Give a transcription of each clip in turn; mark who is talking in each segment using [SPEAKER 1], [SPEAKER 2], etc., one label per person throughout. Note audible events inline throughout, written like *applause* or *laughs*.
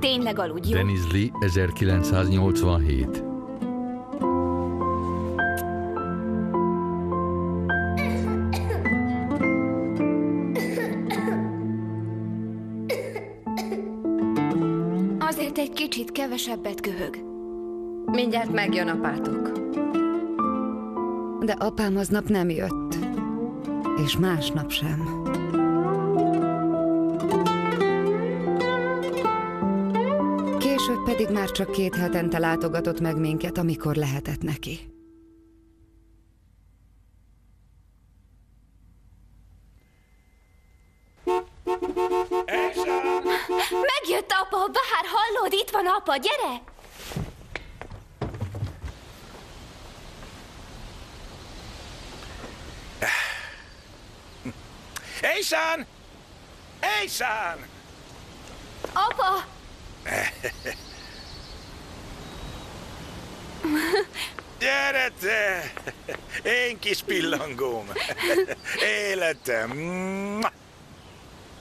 [SPEAKER 1] Tényleg aludj, jó?
[SPEAKER 2] Dennis Lee, 1987.
[SPEAKER 1] Azért egy kicsit kevesebbet köhög.
[SPEAKER 3] Mindjárt megjön apátok.
[SPEAKER 4] De apám aznap nem jött. És másnap sem. Már csak két hetente látogatott meg minket, amikor lehetett neki.
[SPEAKER 1] Megjött apa, bár hallod, itt van apa, gyere!
[SPEAKER 5] Éjszán! Éjszán!
[SPEAKER 1] Apa! *laughs*
[SPEAKER 5] Gyere te! Én kis pillangóm! Életem!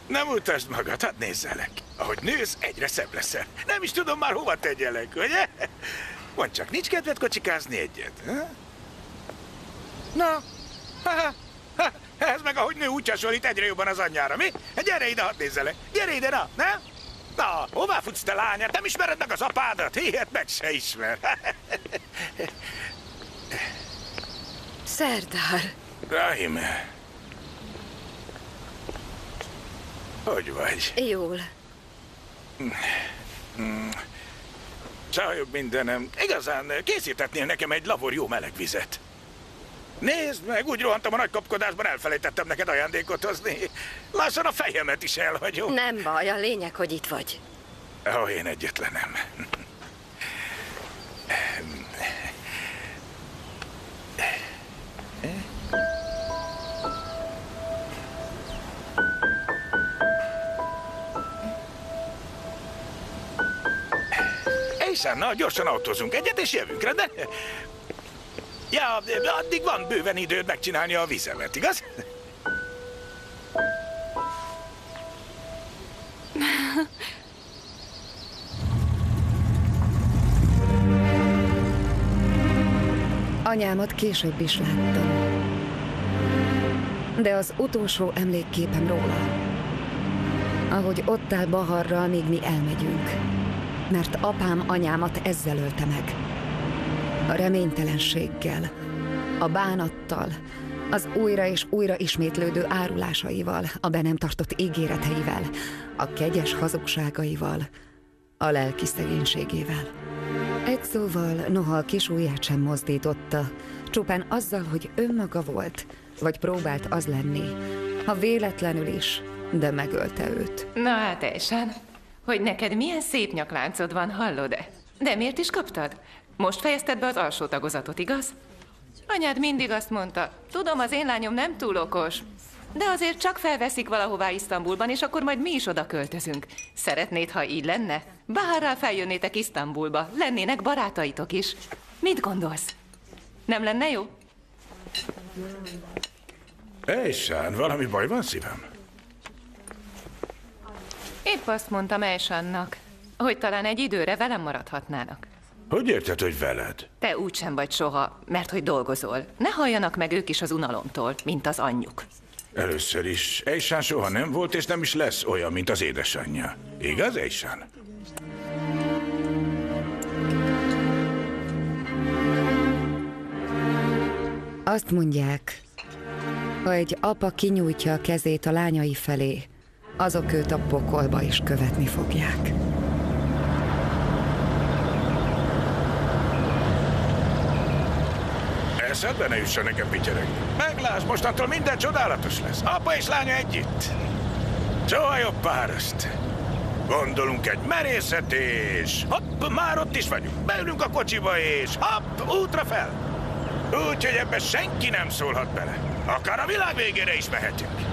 [SPEAKER 5] Nem utasd magad, hadd nézzelek. Ahogy nősz, egyre szebb leszel. Nem is tudom már hova tegyelek, ugye? Mondd csak, nincs kedved kocsikázni egyet? Ha? Na, ha, ha, ha, ez meg ahogy nő úgy hasonlít egyre jobban az anyjára, mi? Gyere ide, hadd nézzelek. Gyere ide, na, nem? Na, hová futsz te lányát? Nem ismered meg az apádat? Hihet meg se ismer. *laughs*
[SPEAKER 3] Szerdár,
[SPEAKER 5] Rahim. Hogy vagy?
[SPEAKER 3] jól.
[SPEAKER 5] Csajok mindenem. Igazán készítetnél nekem egy lavor jó meleg vizet. Nézd meg, úgy rohantam a nagy kapkodásban, elfelejtettem neked ajándékot hozni. Lassan a fejemet is elhagyom.
[SPEAKER 3] Nem baj, a lényeg, hogy itt vagy.
[SPEAKER 5] Ó, én egyetlenem. Éjszán, na, gyorsan autózunk egyet, és jövünk, rendben? Ja, addig van bőven időd megcsinálni a vizemet, igaz?
[SPEAKER 4] Anyámat később is láttam. De az utolsó emlékképem róla, ahogy ott áll Baharral, míg mi elmegyünk. Mert apám anyámat ezzel ölte meg. A reménytelenséggel, a bánattal, az újra és újra ismétlődő árulásaival, a be nem tartott ígéreteivel, a kegyes hazugságaival, a lelki szegénységével. Egy szóval, noha a kis ujját sem mozdította, csupán azzal, hogy önmaga volt, vagy próbált az lenni, ha véletlenül is, de megölte őt.
[SPEAKER 6] Na hát, Ejsán, hogy neked milyen szép nyakláncod van, hallod-e? De miért is kaptad? Most fejezted be az alsó tagozatot, igaz? Anyád mindig azt mondta, tudom, az én lányom nem túl okos, de azért csak felveszik valahová Isztambulban, és akkor majd mi is oda költözünk. Szeretnéd, ha így lenne? Bahárral feljönnétek Isztambulba, lennének barátaitok is. Mit gondolsz? Nem lenne jó?
[SPEAKER 5] Éjszán, valami baj van szívem?
[SPEAKER 6] Épp azt mondtam Ejsannak, hogy talán egy időre velem maradhatnának.
[SPEAKER 5] Hogy érted, hogy veled?
[SPEAKER 6] Te úgysem vagy soha, mert hogy dolgozol. Ne halljanak meg ők is az unalomtól, mint az anyjuk.
[SPEAKER 5] Először is, Eisán soha nem volt, és nem is lesz olyan, mint az édesanyja. Igaz, Eisán?
[SPEAKER 4] Azt mondják, ha egy apa kinyújtja a kezét a lányai felé, azok őt a pokolba is követni fogják.
[SPEAKER 5] Eszedbe ne jusson nekem pityereg. Meglásd, mostantól minden csodálatos lesz. Apa és lánya együtt. Soha jobb pároszt. Gondolunk egy merészetés. Hopp, már ott is vagyunk. Beülünk a kocsiba és hopp, útra fel. Úgy, hogy ebbe senki nem szólhat bele. Akár a világ végére is mehetünk.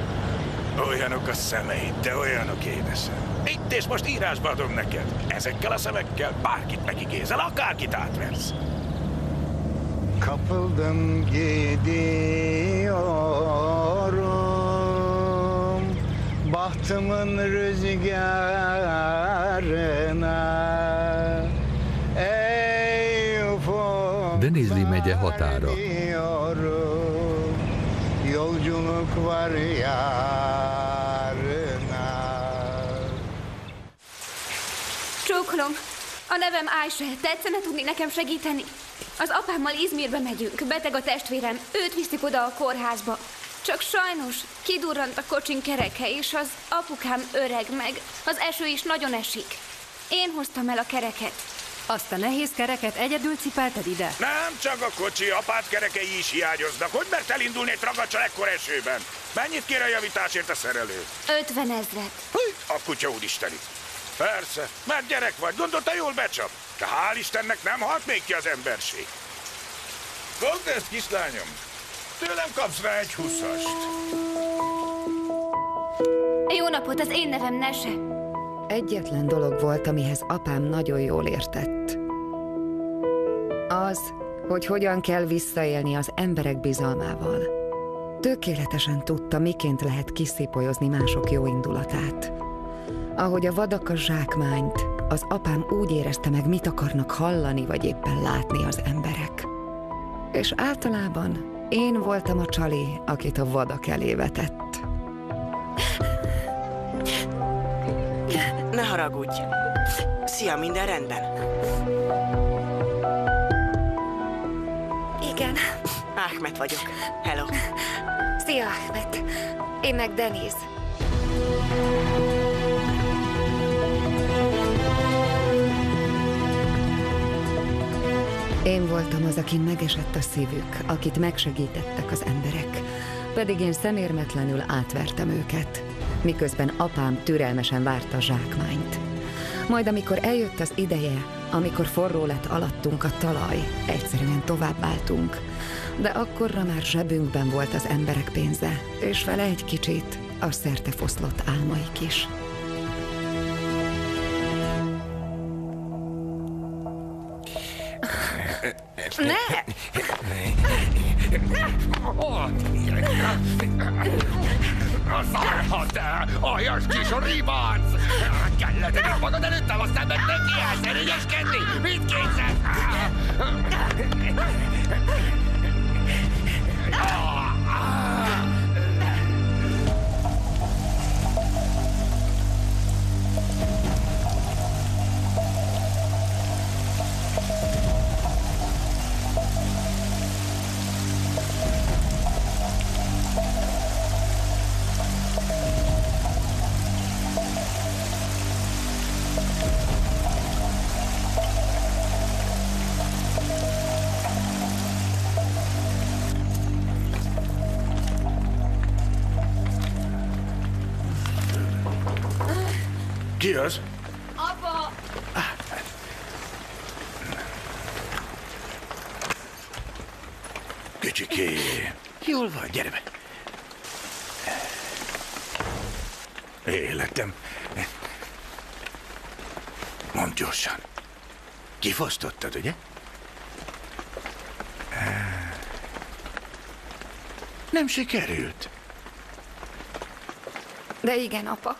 [SPEAKER 5] Olyanok a szemeid, de olyanok édesen. Itt és most írásba adom neked. Ezekkel a szemekkel bárkit megigézel, akárkit átversz.
[SPEAKER 7] Kapıldım gidiyorum Bahtımın rüzgarına
[SPEAKER 2] Denizli megye határa.
[SPEAKER 7] Yolculuk var yarına
[SPEAKER 1] Csókolom. A nevem Ájse. Tetszene tudni nekem segíteni? Az apámmal Izmirbe megyünk. Beteg a testvérem. Őt viszik oda a kórházba. Csak sajnos kidurrant a kocsin kereke, és az apukám öreg meg. Az eső is nagyon esik. Én hoztam el a kereket.
[SPEAKER 8] Azt a nehéz kereket egyedül cipelted ide?
[SPEAKER 5] Nem csak a kocsi, apád kerekei is hiányoznak. Hogy mert elindulni egy ragacsal ekkor esőben? Mennyit kér a javításért a szerelő?
[SPEAKER 1] 50 ezret.
[SPEAKER 5] Hű, a kutya úristeni. Persze, mert gyerek vagy, gondolta jól becsap. De hál' Istennek nem halt még ki az emberség. Fogd ezt, kislányom. Tőlem kapsz rá egy huszast.
[SPEAKER 1] Jó napot, az én nevem Nese.
[SPEAKER 4] Egyetlen dolog volt, amihez apám nagyon jól értett. Az, hogy hogyan kell visszaélni az emberek bizalmával. Tökéletesen tudta, miként lehet kiszipolyozni mások jó indulatát. Ahogy a vadak a zsákmányt, az apám úgy érezte meg, mit akarnak hallani vagy éppen látni az emberek. És általában én voltam a csali, akit a vadak elé vetett.
[SPEAKER 9] Ne haragudj. Szia, minden rendben?
[SPEAKER 1] Igen.
[SPEAKER 9] Ahmet vagyok. Hello.
[SPEAKER 1] Szia, Ahmet. Én meg Deniz.
[SPEAKER 4] Én voltam az, akin megesett a szívük, akit megsegítettek az emberek. Pedig én szemérmetlenül átvertem őket, miközben apám türelmesen várta a zsákmányt. Majd amikor eljött az ideje, amikor forró lett alattunk a talaj, egyszerűen továbbáltunk. De akkorra már zsebünkben volt az emberek pénze, és vele egy kicsit a szerte foszlott álmaik is.
[SPEAKER 1] Ne!
[SPEAKER 10] Szarhat! Aljas kis ribánc! Kellett itt magad előttem, aztán meg neki elszerényeskedni! Mit készed?
[SPEAKER 5] Ki az?
[SPEAKER 1] Apa!
[SPEAKER 5] Kicsiké. Jól van, gyere be. Életem. Mondd gyorsan. Kifosztottad, ugye? Nem sikerült.
[SPEAKER 1] De igen, apa.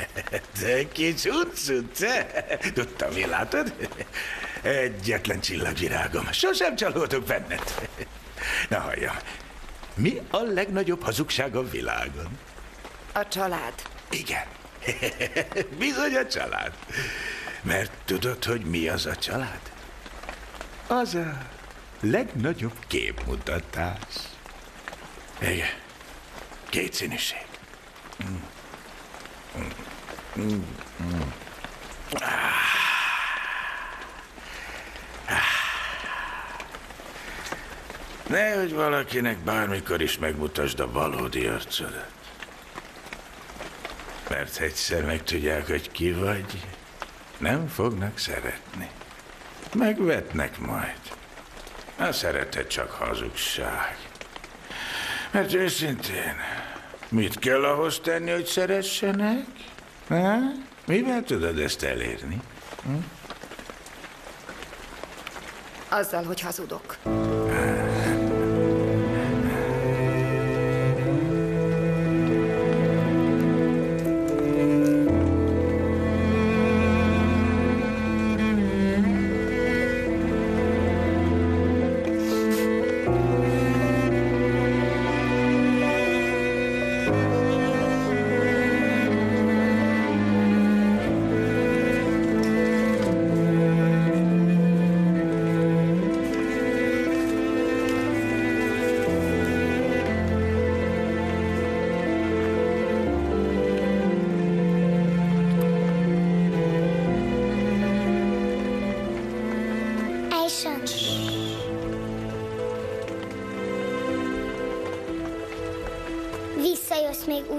[SPEAKER 1] *laughs*
[SPEAKER 5] De kis uncuce. Tudtam, mi látod? Egyetlen csillagvirágom. Sosem csalódok benned. Na halljam, mi a legnagyobb hazugság a világon?
[SPEAKER 1] A család.
[SPEAKER 5] Igen. *laughs* Bizony a család. Mert tudod, hogy mi az a család? Az a legnagyobb képmutatás. Igen. Kétszínűség. Mm. Mm. Mm. Mm. Ah. Ah. Nehogy valakinek bármikor is megmutasd a valódi arcodat. Mert egyszer megtudják, hogy ki vagy, nem fognak szeretni. Megvetnek majd. A szeretet csak hazugság. Mert őszintén, mit kell ahhoz tenni, hogy szeressenek? Ha? Mivel tudod ezt elérni?
[SPEAKER 1] Azzal, hogy hazudok.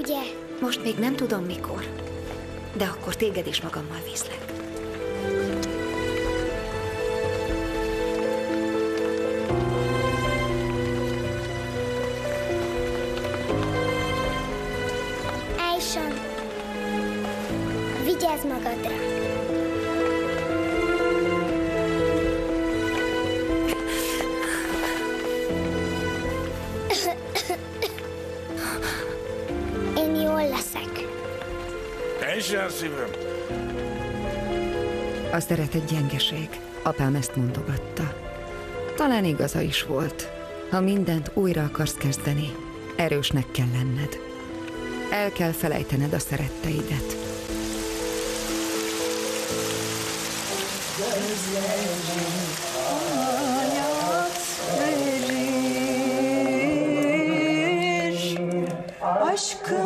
[SPEAKER 11] Ugye?
[SPEAKER 4] Most még nem tudom mikor, de akkor téged is magammal viszlek. A szeretet gyengeség. Apám ezt mondogatta. Talán igaza is volt. Ha mindent újra akarsz kezdeni, erősnek kell lenned. El kell felejtened a szeretteidet.
[SPEAKER 12] Aşkın ise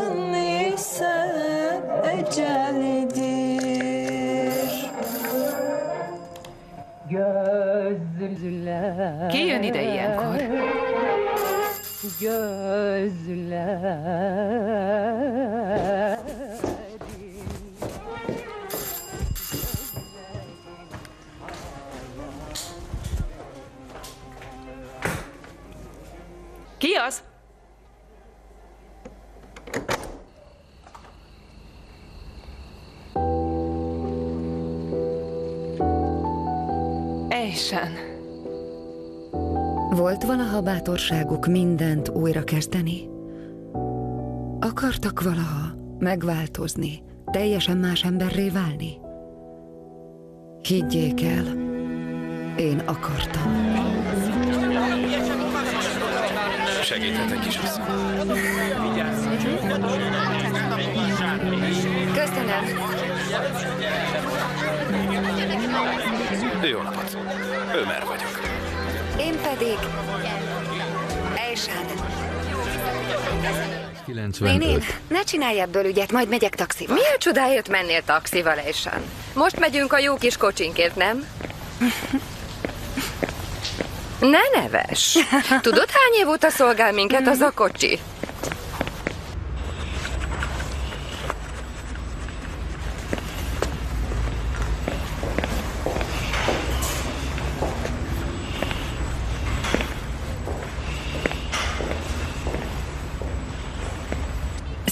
[SPEAKER 6] Ejsen.
[SPEAKER 4] Volt valaha bátorságuk mindent újra kezdeni? Akartak valaha megváltozni, teljesen más emberré válni? Higgyék el, én akartam.
[SPEAKER 13] Segíthetek is asszony.
[SPEAKER 4] Köszönöm.
[SPEAKER 13] Jó napot. Ömer vagyok.
[SPEAKER 4] Én pedig... Ejsán.
[SPEAKER 2] 95.
[SPEAKER 4] Nénén, ne csinálj ebből ügyet, majd megyek taxival.
[SPEAKER 3] Mi a csodáért mennél taxival, Ejsan? Most megyünk a jó kis kocsinkért, nem? *laughs* Ne neves! Tudod, hány év óta szolgál minket az a kocsi?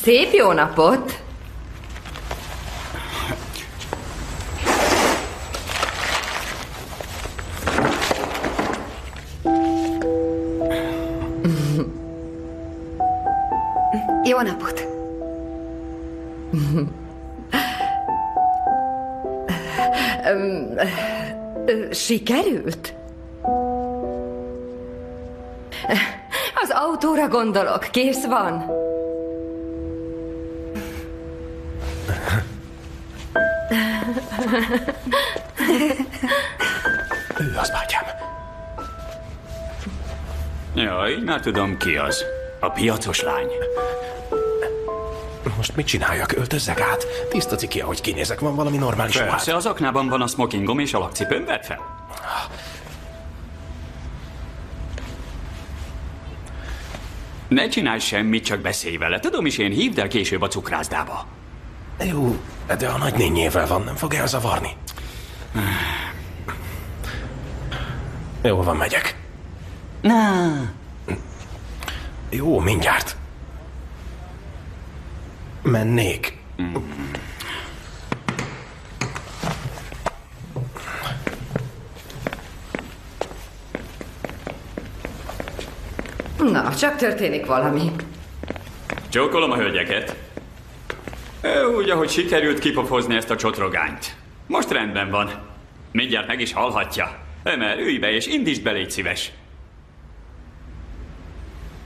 [SPEAKER 3] Szép jó napot!
[SPEAKER 4] Jó napot!
[SPEAKER 3] Sikerült? Az autóra gondolok, kész van.
[SPEAKER 14] Ő az, bátyám.
[SPEAKER 15] Ja, így már tudom ki az. A piacos lány.
[SPEAKER 14] Most mit csináljak? Öltözzek át? Tiszta ciki, ahogy kinézek. Van valami normális ruhát?
[SPEAKER 15] Persze, az aknában van a smokingom és a lakcipőm, vedd fel. Ne csinálj semmit, csak beszélj vele. Tudom is én, hívd el később a cukrászdába.
[SPEAKER 14] Jó, de a nagynényével van, nem fog elzavarni. Jó van, megyek.
[SPEAKER 15] Na.
[SPEAKER 14] Jó, mindjárt. Mennék.
[SPEAKER 3] Na, csak történik valami.
[SPEAKER 15] Csókolom a hölgyeket. Úgy, ahogy sikerült kipofozni ezt a csotrogányt. Most rendben van. Mindjárt meg is hallhatja. Ömer, ülj be és indítsd be, légy szíves.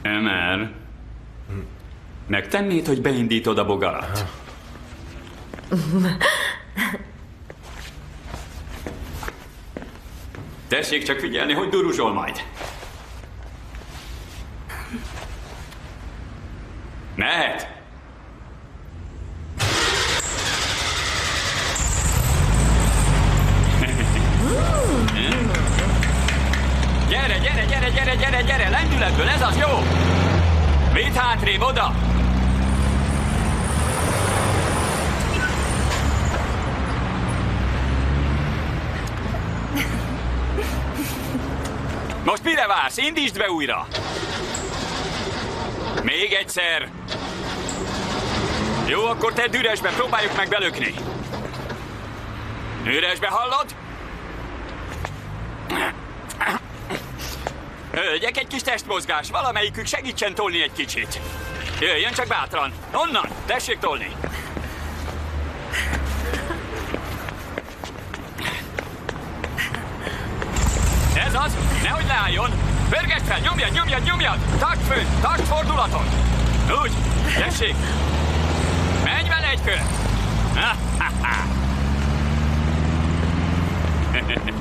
[SPEAKER 15] Ömer. Megtennéd, hogy beindítod a bogarat? Tessék csak figyelni, hogy duruzsol majd. Mehet! gyere, gyere, gyere, gyere, gyere, gyere, lendületből, ez az jó! Mit hátrébb oda? Most mire vársz? Indítsd be újra! Még egyszer! Jó, akkor te üresbe, próbáljuk meg belökni. Üresbe hallod? Hölgyek, egy kis testmozgás, valamelyikük segítsen tolni egy kicsit. Jöjjön csak bátran. Onnan, tessék tolni. Ez az, nehogy leálljon. Pörgesd fel, nyomjad, nyomjad, nyomjad. Tartsd fönn, tartsd fordulaton. Úgy, tessék. Menj vele egy kört. Ha, ha, ha. *laughs*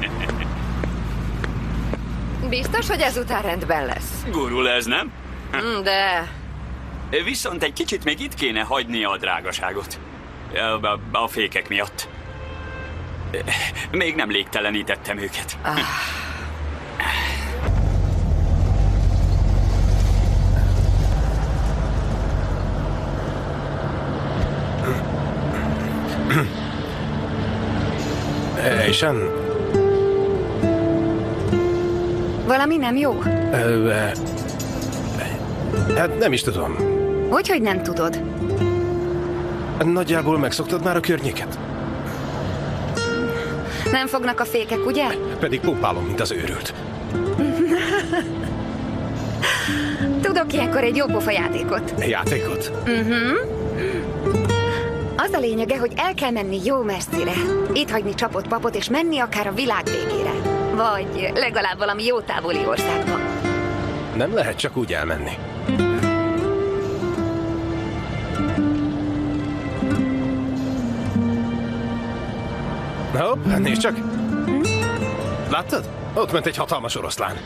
[SPEAKER 3] Biztos, hogy ezután rendben lesz?
[SPEAKER 15] Gurul ez, nem?
[SPEAKER 3] Mm, De
[SPEAKER 15] Viszont egy kicsit még itt kéne hagynia a drágaságot. A, a, a fékek miatt. Még nem légtelenítettem őket.
[SPEAKER 14] Ejsen,
[SPEAKER 4] Valami nem jó?
[SPEAKER 14] ö, hát nem is tudom.
[SPEAKER 4] Hogy, hogy nem tudod?
[SPEAKER 14] Nagyjából megszoktad már a környéket?
[SPEAKER 4] Nem fognak a fékek, ugye?
[SPEAKER 14] Pedig pumpálom, mint az őrült. *laughs*
[SPEAKER 4] Tudok ilyenkor egy jó pofa játékot.
[SPEAKER 14] Játékot?
[SPEAKER 4] Uh-huh. Az a lényege, hogy el kell menni jó messzire. Itt hagyni csapott papot, és menni akár a világ végére. Vagy legalább valami jó távoli országba.
[SPEAKER 14] Nem lehet csak úgy elmenni. Hopp, nézd csak! Láttad? Ott ment egy hatalmas oroszlán.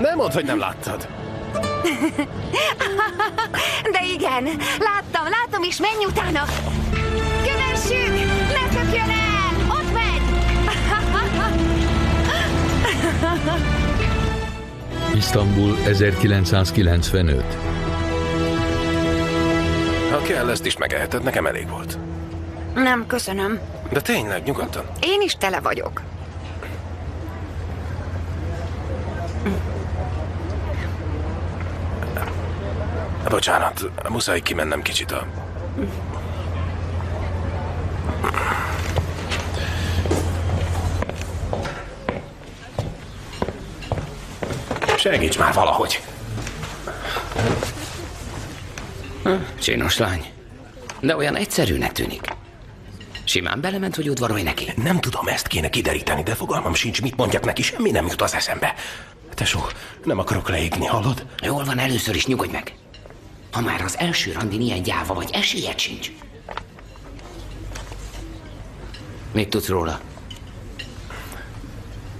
[SPEAKER 14] Nem mondd, hogy nem láttad.
[SPEAKER 4] De igen, láttam, látom is, menj utána! Kövessük! Ne szökjön el!
[SPEAKER 2] Isztambul 1995.
[SPEAKER 14] Ha kell, ezt is megeheted, nekem elég volt.
[SPEAKER 4] Nem, köszönöm.
[SPEAKER 14] De tényleg, nyugodtan.
[SPEAKER 4] Én is tele vagyok.
[SPEAKER 14] Bocsánat, muszáj kimennem kicsit a... Segíts már valahogy.
[SPEAKER 16] Csinos lány. De olyan egyszerűnek tűnik. Simán belement, hogy udvarolj neki.
[SPEAKER 14] Nem tudom, ezt kéne kideríteni, de fogalmam sincs, mit mondjak neki, semmi nem jut az eszembe. Tesó, nem akarok leégni, hallod?
[SPEAKER 16] Jól van, először is nyugodj meg. Ha már az első randin ilyen gyáva vagy, esélyed sincs. Mit tudsz róla?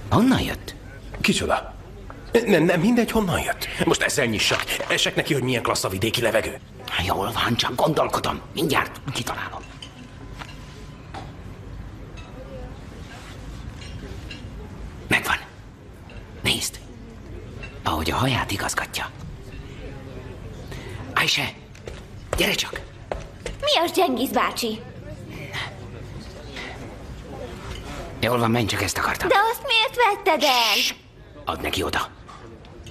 [SPEAKER 16] Honnan jött?
[SPEAKER 14] Kicsoda? Nem, nem mindegy, honnan jött. Most ezzel nyissak. Esek neki, hogy milyen klassz a vidéki levegő.
[SPEAKER 16] Jól van, csak gondolkodom. Mindjárt kitalálom. Megvan. Nézd. Ahogy a haját igazgatja. Aise, gyere csak.
[SPEAKER 1] Mi az, Gengiz bácsi?
[SPEAKER 16] Jól van, menj, csak ezt akartam.
[SPEAKER 1] De azt miért vetted el?
[SPEAKER 16] Add neki oda.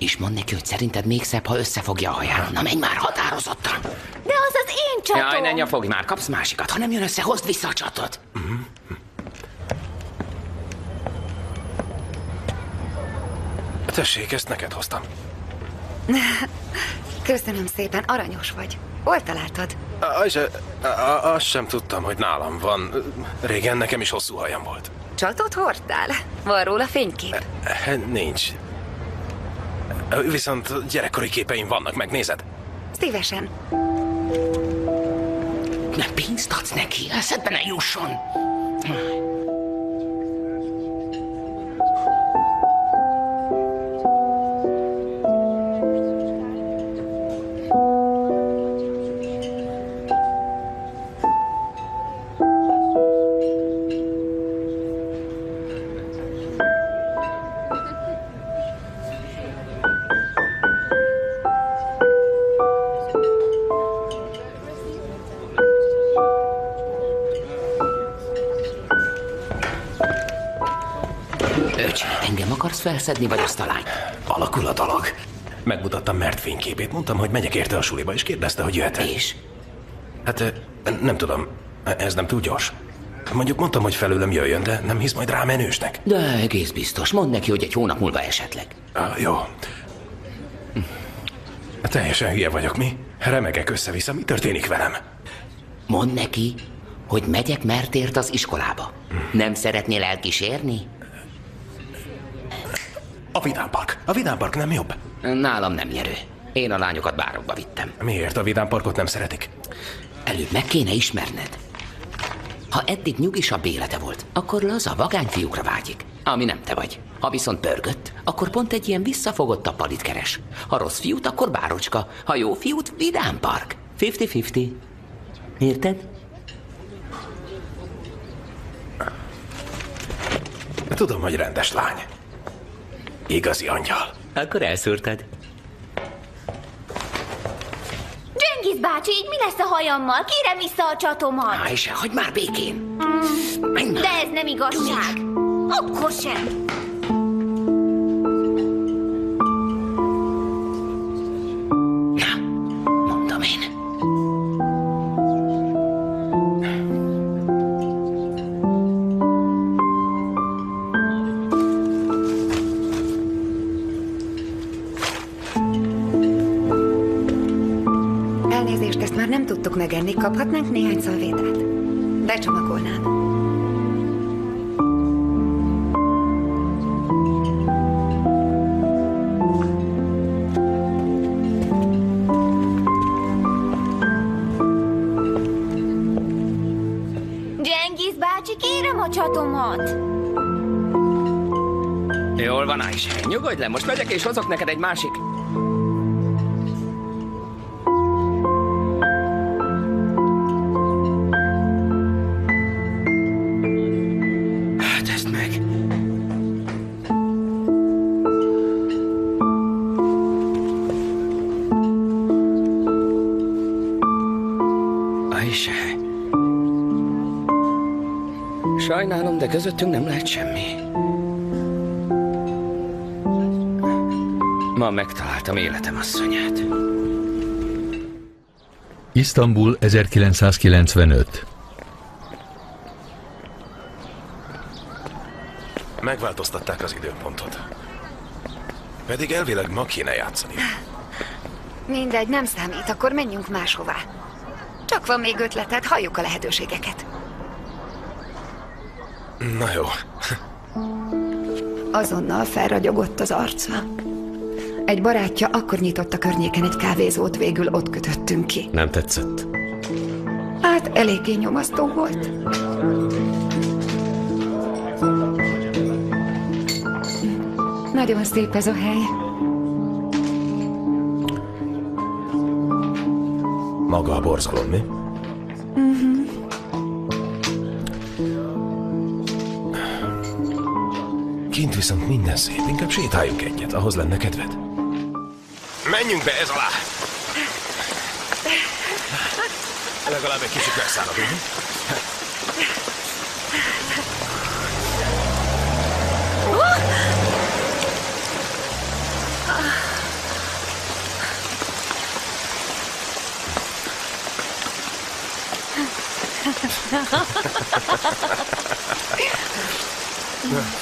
[SPEAKER 16] És mondd neki, hogy szerinted még szebb, ha összefogja a haját. Na menj már határozottan.
[SPEAKER 1] De az az én csatom.
[SPEAKER 16] Jaj, ne nyafogj már, kapsz másikat. Ha nem jön össze, hozd vissza a csatot.
[SPEAKER 14] Tessék, ezt neked hoztam. *laughs*
[SPEAKER 4] Köszönöm szépen, aranyos vagy. Hol találtad?
[SPEAKER 14] Ajse, azt sem tudtam, hogy nálam van. Régen nekem is hosszú hajam volt.
[SPEAKER 4] Csatot hordtál? Van róla fénykép?
[SPEAKER 14] Nincs. Viszont gyerekkori képeim vannak, megnézed?
[SPEAKER 4] Szívesen.
[SPEAKER 16] Ne pénzt adsz neki, eszedbe ne jusson. Felszedni, vagy azt a lányt?
[SPEAKER 14] Alakul a dolog. Megmutattam Mert fényképét, mondtam, hogy megyek érte a suliba, és kérdezte, hogy jöhet
[SPEAKER 16] És?
[SPEAKER 14] Hát nem tudom, ez nem túl gyors. Mondjuk mondtam, hogy felőlem jöjjön, de nem hisz majd rá menősnek.
[SPEAKER 16] De egész biztos. Mondd neki, hogy egy hónap múlva esetleg.
[SPEAKER 14] Ah, jó. Teljesen hülye vagyok, mi? Remegek össze-vissza, mi történik velem?
[SPEAKER 16] Mondd neki, hogy megyek Mertért az iskolába. Nem szeretnél elkísérni?
[SPEAKER 14] Vidám Park. A Vidám Park nem jobb?
[SPEAKER 16] Nálam nem nyerő. Én a lányokat bárokba vittem.
[SPEAKER 14] Miért a Vidám Parkot nem szeretik?
[SPEAKER 16] Előbb meg kéne ismerned. Ha eddig nyugisabb élete volt, akkor laza, vagány fiúkra vágyik, ami nem te vagy. Ha viszont pörgött, akkor pont egy ilyen visszafogott tappalit keres. Ha rossz fiút, akkor bárocska. Ha jó fiút, vidám park. 50-50. Érted?
[SPEAKER 14] Tudom, hogy rendes lány. Igazi angyal.
[SPEAKER 16] Akkor elszúrtad.
[SPEAKER 1] Gengiz bácsi, így mi lesz a hajammal? Kérem vissza a csatomat!
[SPEAKER 16] Aisha, hagyd már békén!
[SPEAKER 1] De ez nem igazság. Akkor sem.
[SPEAKER 4] Kaphatnánk néhány szalvétát? Becsomagolnám.
[SPEAKER 1] Gengiz bácsi, kérem a csatomat!
[SPEAKER 16] Jól van, Aisha. Nyugodj le, most megyek és hozok neked egy másik. Közöttünk nem lehet semmi. Ma megtaláltam életem asszonyát.
[SPEAKER 2] Isztambul 1995.
[SPEAKER 14] Megváltoztatták az időpontot. Pedig elvileg ma kéne játszani.
[SPEAKER 4] Mindegy, nem számít, akkor menjünk máshová. Csak van még ötleted, halljuk a lehetőségeket.
[SPEAKER 14] Na jó.
[SPEAKER 4] Azonnal felragyogott az arca. Egy barátja akkor nyitott a környéken egy kávézót, végül ott kötöttünk ki.
[SPEAKER 14] Nem tetszett.
[SPEAKER 4] Hát eléggé nyomasztó volt. Nagyon szép ez a hely.
[SPEAKER 14] Maga a borzalom, mi? Viszont minden szép. Inkább sétáljunk egyet, ahhoz lenne kedved. Menjünk be ez alá! Legalább egy kicsit megszállodunk.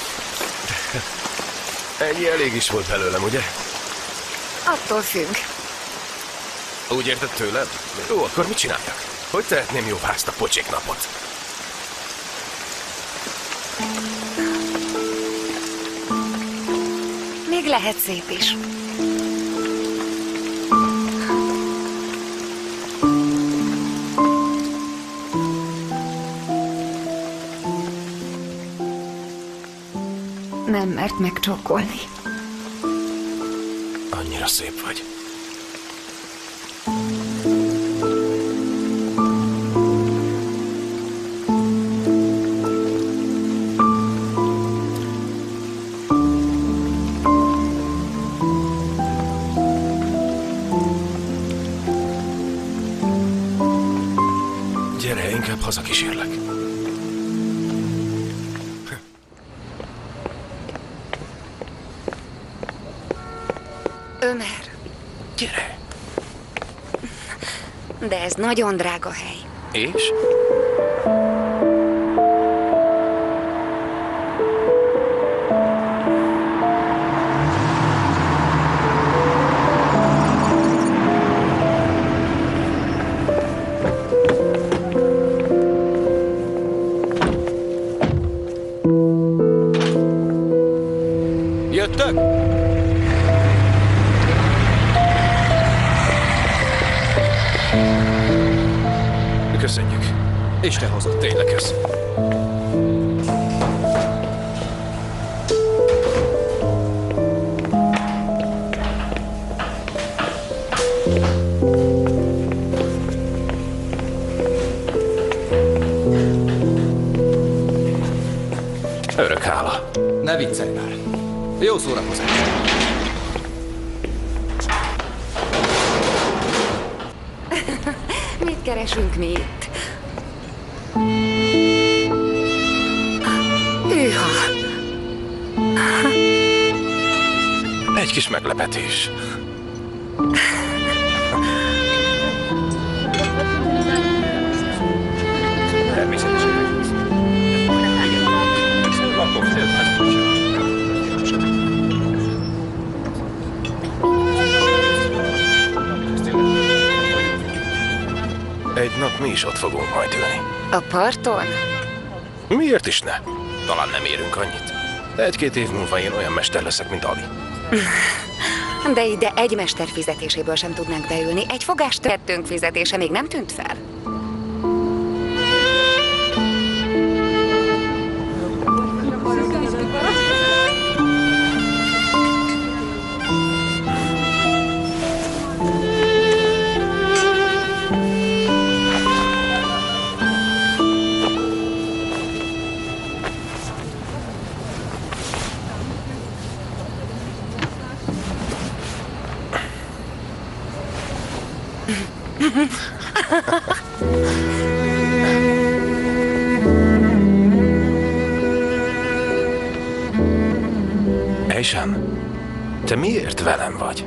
[SPEAKER 14] *laughs* Ennyi elég is volt belőlem, ugye?
[SPEAKER 4] Attól függ.
[SPEAKER 14] Úgy érted tőlem? Jó, akkor mit csináljak? Hogy tehetném jobb ezt a pocsék napot?
[SPEAKER 4] Még lehet szép is. Megcsókolni.
[SPEAKER 14] Annyira szép vagy.
[SPEAKER 4] Ez nagyon drága hely.
[SPEAKER 14] És?
[SPEAKER 17] Viccelj már. Jó szórakozás. *laughs*
[SPEAKER 4] Mit keresünk mi itt? Hűha!
[SPEAKER 14] Egy kis meglepetés. Is ott fogunk majd ülni.
[SPEAKER 4] A parton?
[SPEAKER 14] Miért is ne? Talán nem érünk annyit. De egy-két év múlva én olyan mester leszek, mint Ali.
[SPEAKER 4] De ide egy mester fizetéséből sem tudnánk beülni. Egy fogást tettünk fizetése még nem tűnt fel.
[SPEAKER 14] Velem vagy?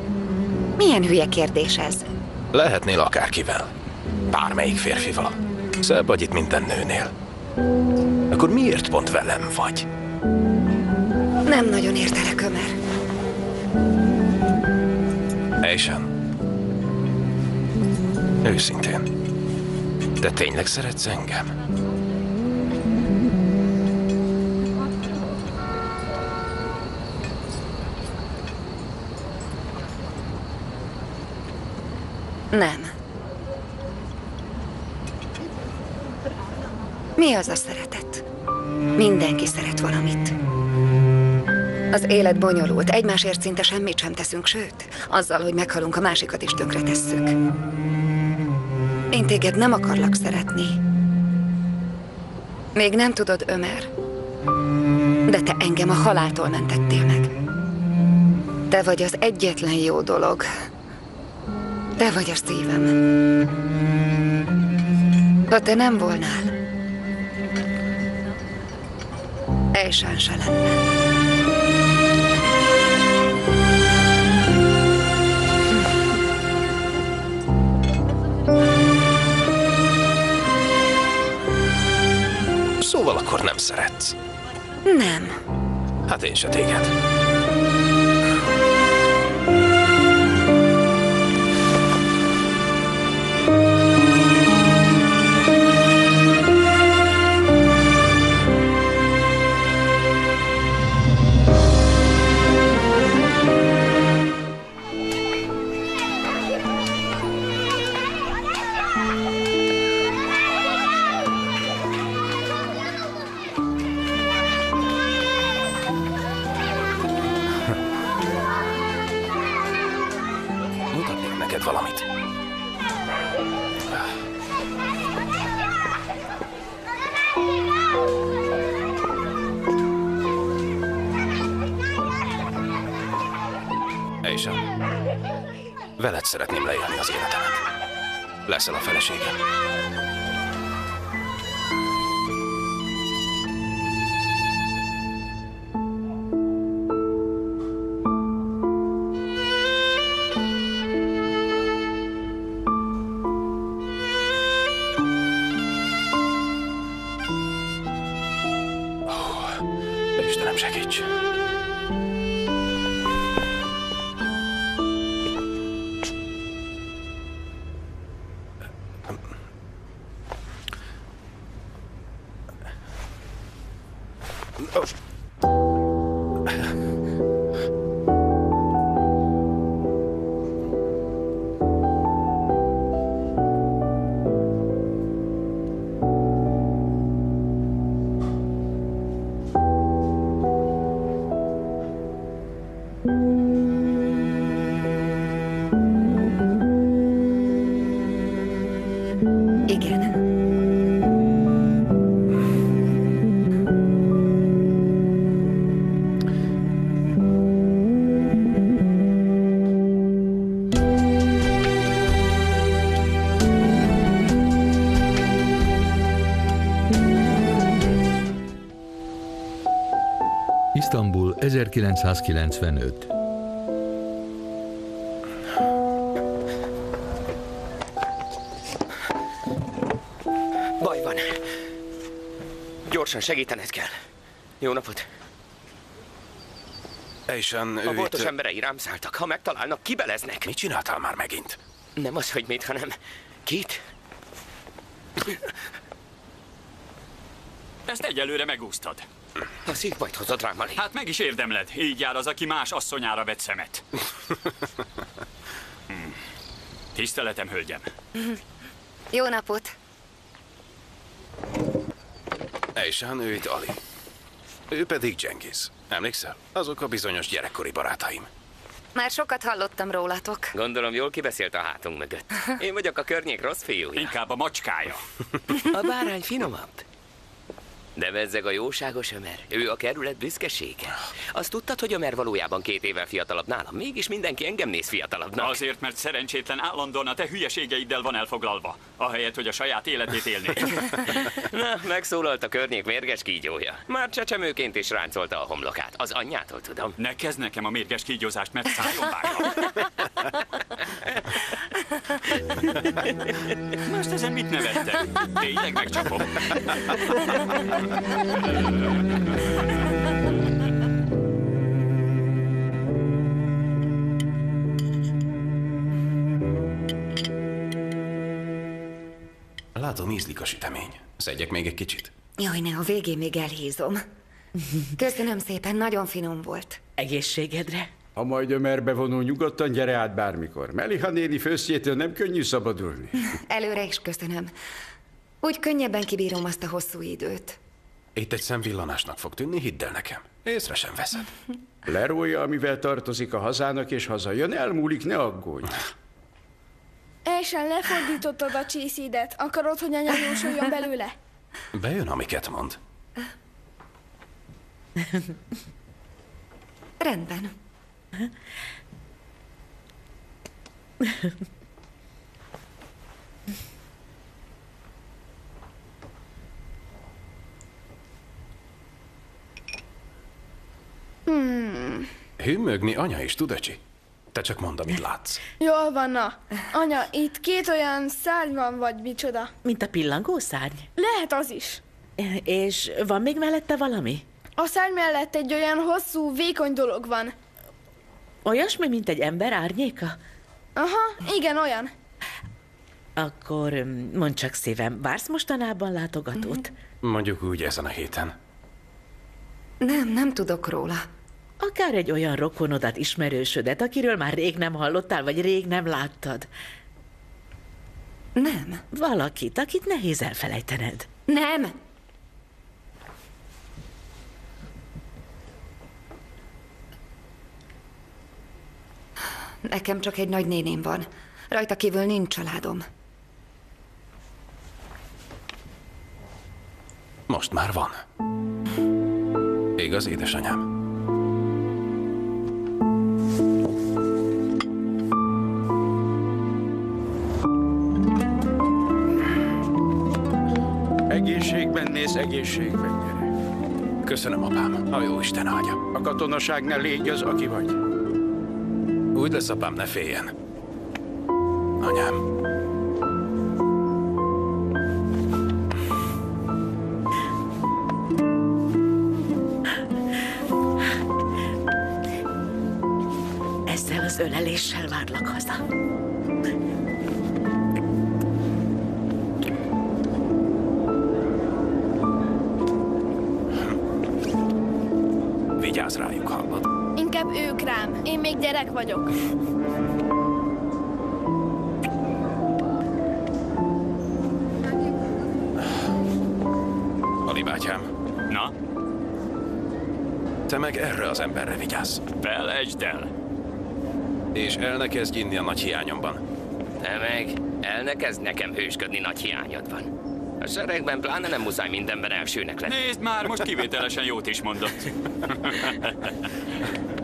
[SPEAKER 4] Milyen hülye kérdés ez?
[SPEAKER 14] Lehetnél akárkivel. Bármelyik férfival. Szebb vagy itt minden nőnél. Akkor miért pont velem vagy?
[SPEAKER 4] Nem nagyon értelek, Ömer.
[SPEAKER 14] Ejsan. Őszintén. Te tényleg szeretsz engem?
[SPEAKER 4] Nem. Mi az a szeretet? Mindenki szeret valamit. Az élet bonyolult, egymásért szinte semmit sem teszünk, sőt, azzal, hogy meghalunk, a másikat is tönkre tesszük. Én téged nem akarlak szeretni. Még nem tudod, Ömer, de te engem a haláltól mentettél meg. Te vagy az egyetlen jó dolog. Te vagy a szívem. Ha te nem volnál, Ejsán se lenne.
[SPEAKER 14] Szóval akkor nem szeretsz.
[SPEAKER 4] Nem.
[SPEAKER 14] Hát én se téged. Szeretném leélni az életemet. Leszel a feleségem.
[SPEAKER 2] 1995.
[SPEAKER 16] Baj van. Gyorsan segítened kell. Jó napot.
[SPEAKER 14] Ejsan,
[SPEAKER 16] A
[SPEAKER 14] ő
[SPEAKER 16] boltos
[SPEAKER 14] itt...
[SPEAKER 16] emberei rám szálltak. Ha megtalálnak, kibeleznek.
[SPEAKER 14] Mit csináltál már megint?
[SPEAKER 16] Nem az, hogy mit, hanem kit?
[SPEAKER 15] Ezt egyelőre megúsztad.
[SPEAKER 16] A szívbajt hozod rám, Ali.
[SPEAKER 15] Hát meg is érdemled. Így jár az, aki más asszonyára vet szemet. *laughs* Hmm. Tiszteletem, hölgyem. *laughs*
[SPEAKER 4] Jó napot!
[SPEAKER 14] Ejsan, ő itt Ali. Ő pedig Gengiz. Emlékszel? Azok a bizonyos gyerekkori barátaim.
[SPEAKER 4] Már sokat hallottam rólatok.
[SPEAKER 16] Gondolom, jól kibeszélt a hátunk mögött. *laughs* Én vagyok a környék rossz fiúja.
[SPEAKER 15] Inkább a macskája.
[SPEAKER 16] A bárány finomabb. De bezzeg a jóságos Ömer. Ő a kerület büszkesége. Azt tudtad, hogy Ömer valójában két évvel fiatalabb nálam? Mégis mindenki engem néz fiatalabbnak.
[SPEAKER 15] Azért, mert szerencsétlen állandóan a te hülyeségeiddel van elfoglalva. Ahelyett, hogy a saját életét élné. *laughs*
[SPEAKER 16] Na, megszólalt a környék mérges kígyója. Már csecsemőként is ráncolta a homlokát. Az anyjától tudom.
[SPEAKER 15] Ne kezd nekem a mérges kígyózást, mert szájon vágom. *laughs* Most ezen mit nevettek? Tényleg megcsapom.
[SPEAKER 14] Látom, ízlik a sütemény. Szedjek még egy kicsit.
[SPEAKER 4] Jaj, ne, a végén még elhízom. Köszönöm szépen, nagyon finom volt.
[SPEAKER 18] Egészségedre?
[SPEAKER 19] Ha majd Ömerbe vonul, nyugodtan gyere át bármikor. Meliha néni főztjétől nem könnyű szabadulni.
[SPEAKER 4] Előre is köszönöm. Úgy könnyebben kibírom azt a hosszú időt.
[SPEAKER 14] Itt egy szemvillanásnak fog tűnni, hidd el nekem. Észre sem veszed.
[SPEAKER 19] Lerója, amivel tartozik a hazának, és hazajön, elmúlik, ne aggódj.
[SPEAKER 20] Esen lefordítottad a csíszidet. Akarod, hogy anya jósoljon belőle?
[SPEAKER 14] Bejön, amiket mond.
[SPEAKER 4] Rendben.
[SPEAKER 20] Hmm.
[SPEAKER 14] Hűmögni anya is tud, öcsi? Te csak mondd, amit látsz.
[SPEAKER 20] Jól van, na. Anya, itt két olyan szárny van, vagy micsoda.
[SPEAKER 18] Mint a pillangó szárny?
[SPEAKER 20] Lehet az is.
[SPEAKER 18] És van még mellette valami?
[SPEAKER 20] A szárny mellett egy olyan hosszú, vékony dolog van.
[SPEAKER 18] Olyasmi, mint egy ember árnyéka?
[SPEAKER 20] Aha, igen, olyan.
[SPEAKER 18] Akkor öm, mondd csak szívem, vársz mostanában látogatót?
[SPEAKER 14] Mondjuk úgy ezen a héten.
[SPEAKER 4] Nem, nem tudok róla.
[SPEAKER 18] Akár egy olyan rokonodat, ismerősödet, akiről már rég nem hallottál, vagy rég nem láttad.
[SPEAKER 4] Nem.
[SPEAKER 18] Valakit, akit nehéz elfelejtened.
[SPEAKER 4] Nem! Nekem csak egy nagynéném van. Rajta kívül nincs családom.
[SPEAKER 14] Most már van. Igaz, édesanyám?
[SPEAKER 19] Egészségben néz, egészségben gyere.
[SPEAKER 14] Köszönöm, apám. A jó Isten áldja.
[SPEAKER 19] A katonaságnál légy az, aki vagy.
[SPEAKER 14] Úgy lesz, apám, ne féljen. Anyám.
[SPEAKER 18] Ezzel az öleléssel várlak haza.
[SPEAKER 14] Vigyázz rájuk, hallod?
[SPEAKER 20] Inkább ők rám. Én még gyerek vagyok.
[SPEAKER 14] Ali bátyám,
[SPEAKER 15] Na,
[SPEAKER 14] te meg erre az emberre vigyázz.
[SPEAKER 15] felejtsd el.
[SPEAKER 14] És el ne kezdj inni a nagy hiányomban.
[SPEAKER 16] Te meg, el ne kezd nekem hősködni nagy hiányodban. A seregben pláne nem muszáj mindenben elsőnek lenni.
[SPEAKER 15] Nézd már, most kivételesen jót is mondott. *laughs*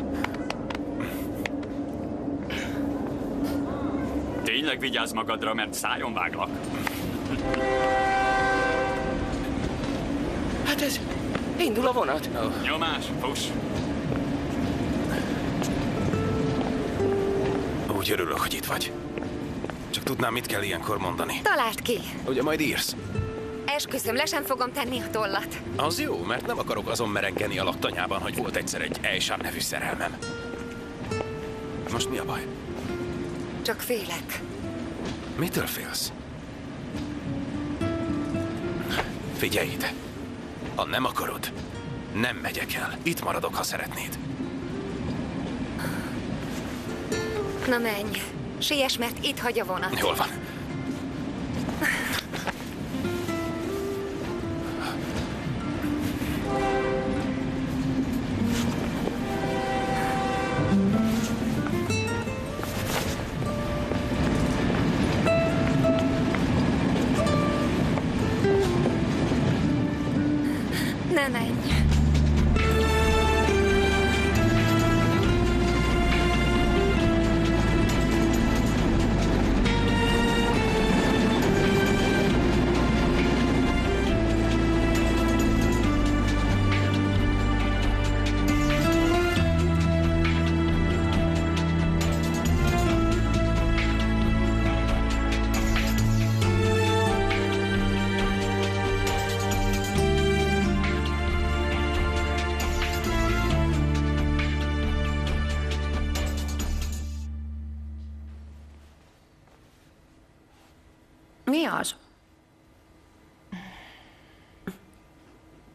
[SPEAKER 15] Tényleg vigyázz magadra, mert szájon váglak.
[SPEAKER 16] Hát ez... Indul a vonat.
[SPEAKER 15] Nyomás, fuss.
[SPEAKER 14] Úgy örülök, hogy itt vagy. Csak tudnám, mit kell ilyenkor mondani.
[SPEAKER 4] Találd ki!
[SPEAKER 14] Ugye majd írsz?
[SPEAKER 4] Esküszöm, le sem fogom tenni a tollat.
[SPEAKER 14] Az jó, mert nem akarok azon merengeni a laktanyában, hogy volt egyszer egy Eishan nevű szerelmem. Most mi a baj?
[SPEAKER 4] Csak félek.
[SPEAKER 14] Mitől félsz? Figyelj ide! Ha nem akarod, nem megyek el. Itt maradok, ha szeretnéd.
[SPEAKER 4] Na menj. Siess, mert itt hagy a vonat.
[SPEAKER 14] Jól van.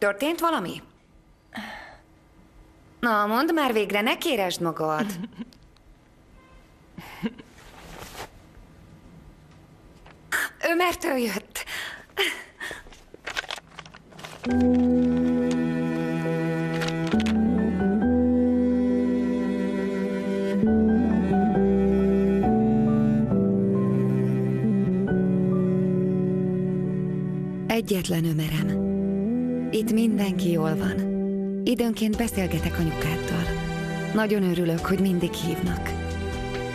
[SPEAKER 4] Történt valami? Na, mondd már végre, ne kéresd magad. Ő mert ő jött. Egyetlen ömerem. Itt mindenki jól van. Időnként beszélgetek anyukáddal. Nagyon örülök, hogy mindig hívnak.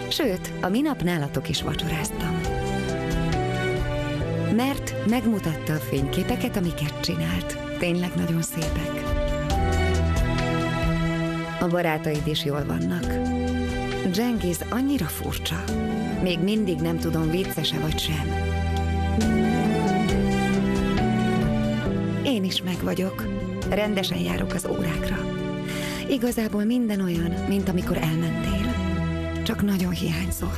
[SPEAKER 4] Sőt, a minap nálatok is vacsoráztam. Mert megmutatta a fényképeket, amiket csinált. Tényleg nagyon szépek. A barátaid is jól vannak. Jengiz annyira furcsa. Még mindig nem tudom, viccese vagy sem. Is meg vagyok. Rendesen járok az órákra. Igazából minden olyan, mint amikor elmentél. Csak nagyon hiányzol.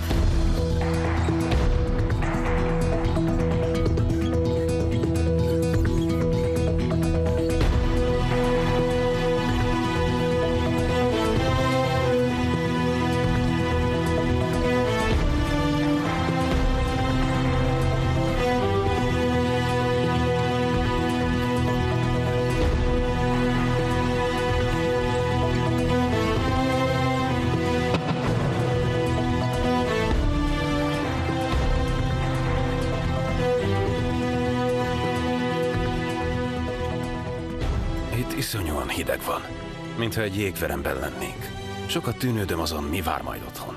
[SPEAKER 14] Mintha egy jégveremben lennénk. Sokat tűnődöm azon, mi vár majd otthon.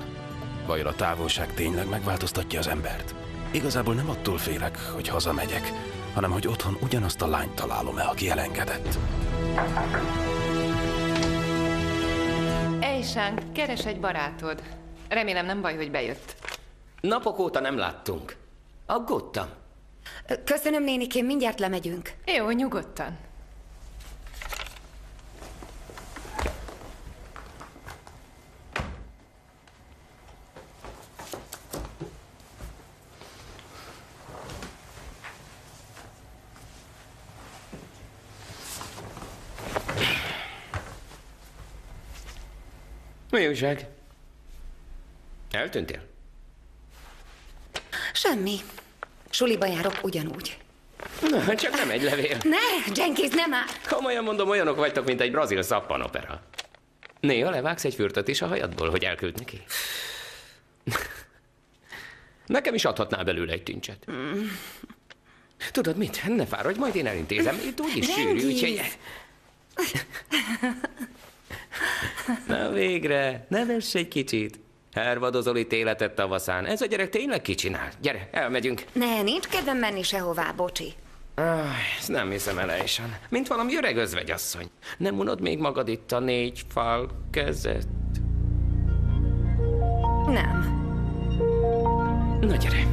[SPEAKER 14] Vajon a távolság tényleg megváltoztatja az embert? Igazából nem attól félek, hogy hazamegyek, hanem hogy otthon ugyanazt a lányt találom-e, aki elengedett.
[SPEAKER 6] Ejsán, keres egy barátod. Remélem nem baj, hogy bejött.
[SPEAKER 16] Napok óta nem láttunk. Aggódtam.
[SPEAKER 4] Köszönöm, nénikém, mindjárt lemegyünk.
[SPEAKER 6] Jó, nyugodtan.
[SPEAKER 16] Újság? Eltűntél?
[SPEAKER 4] Semmi. Suliba járok ugyanúgy.
[SPEAKER 16] Na, csak nem egy levél.
[SPEAKER 4] Ne, Jenkins, nem már!
[SPEAKER 16] Komolyan mondom, olyanok vagytok, mint egy brazil szappanopera. Néha levágsz egy fürtöt is a hajadból, hogy elküld neki. Nekem is adhatnál belőle egy tincset. Tudod mit? Ne fáradj, majd én elintézem. Itt úgyis sűrű, úgyhogy... Na végre, ne vess egy kicsit. Hervadozol itt életet tavaszán. Ez a gyerek tényleg kicsinál. Gyere, elmegyünk.
[SPEAKER 4] Ne, nincs kedvem menni sehová, bocsi.
[SPEAKER 16] Ah, ezt nem hiszem el, Ejsan. Mint valami öreg özvegyasszony. Nem unod még magad itt a négy fal kezet?
[SPEAKER 4] Nem.
[SPEAKER 16] Na gyere.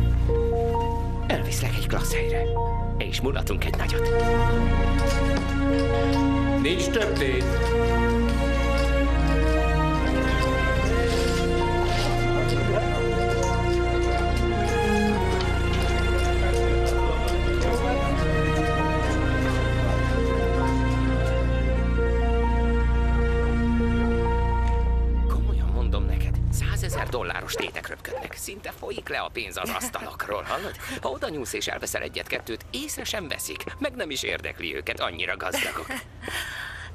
[SPEAKER 16] Elviszlek egy klassz helyre. És mulatunk egy nagyot. Nincs több tét. Százezer dolláros tétek röpködnek. Szinte folyik le a pénz az asztalokról, hallod? Ha oda nyúlsz és elveszel egyet-kettőt, észre sem veszik. Meg nem is érdekli őket, annyira gazdagok.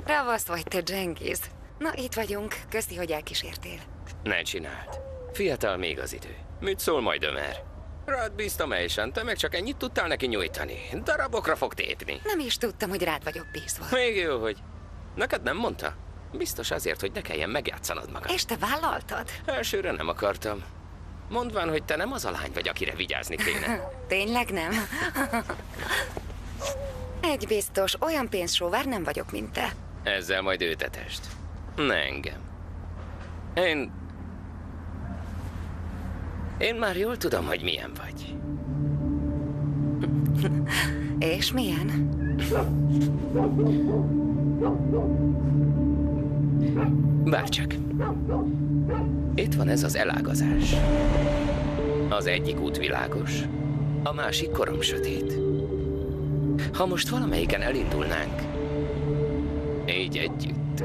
[SPEAKER 4] Ravasz vagy te, Jenkins. Na, itt vagyunk. Köszi, hogy elkísértél.
[SPEAKER 16] Ne csináld. Fiatal még az idő. Mit szól majd Ömer? Rád bíztam Ejsan, te meg csak ennyit tudtál neki nyújtani. Darabokra fog tépni.
[SPEAKER 4] Nem is tudtam, hogy rád vagyok bízva.
[SPEAKER 16] Még jó, hogy... Neked nem mondta? Biztos azért, hogy ne kelljen megjátszanod magad.
[SPEAKER 4] És te vállaltad?
[SPEAKER 16] Elsőre nem akartam. Mondván, hogy te nem az a lány vagy, akire vigyázni kéne. *laughs*
[SPEAKER 4] Tényleg nem? *laughs* Egy biztos, olyan pénzsóvár nem vagyok, mint te.
[SPEAKER 16] Ezzel majd őtetest. Ne engem. Én... Én már jól tudom, hogy milyen vagy. *laughs*
[SPEAKER 4] És milyen?
[SPEAKER 16] Bárcsak. Itt van ez az elágazás. Az egyik út világos, a másik korom sötét. Ha most valamelyiken elindulnánk, így együtt,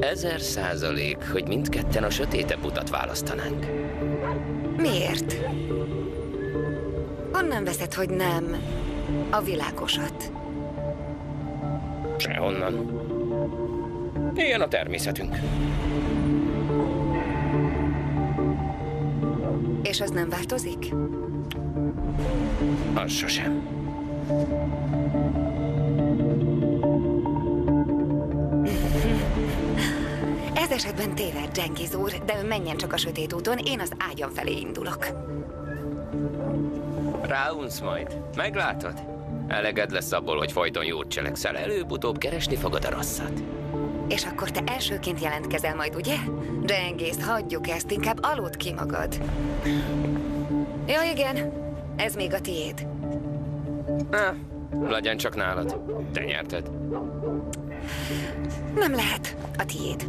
[SPEAKER 16] ezer százalék, hogy mindketten a sötétebb utat választanánk.
[SPEAKER 4] Miért? Honnan veszed, hogy nem a világosat?
[SPEAKER 16] Sehonnan. Ilyen a természetünk.
[SPEAKER 4] És az nem változik?
[SPEAKER 16] Az sosem.
[SPEAKER 4] Ez esetben téved, Jenkins úr, de ön menjen csak a sötét úton, én az ágyam felé indulok.
[SPEAKER 16] Ráunsz majd. Meglátod? Eleged lesz abból, hogy folyton jót cselekszel. Előbb-utóbb keresni fogod a rosszat.
[SPEAKER 4] És akkor te elsőként jelentkezel majd, ugye? Jenkins, hagyjuk ezt, inkább aludd ki magad. Ja, igen, ez még a tiéd.
[SPEAKER 16] Ah, legyen csak nálad. Te nyerted.
[SPEAKER 4] Nem lehet, a tiéd.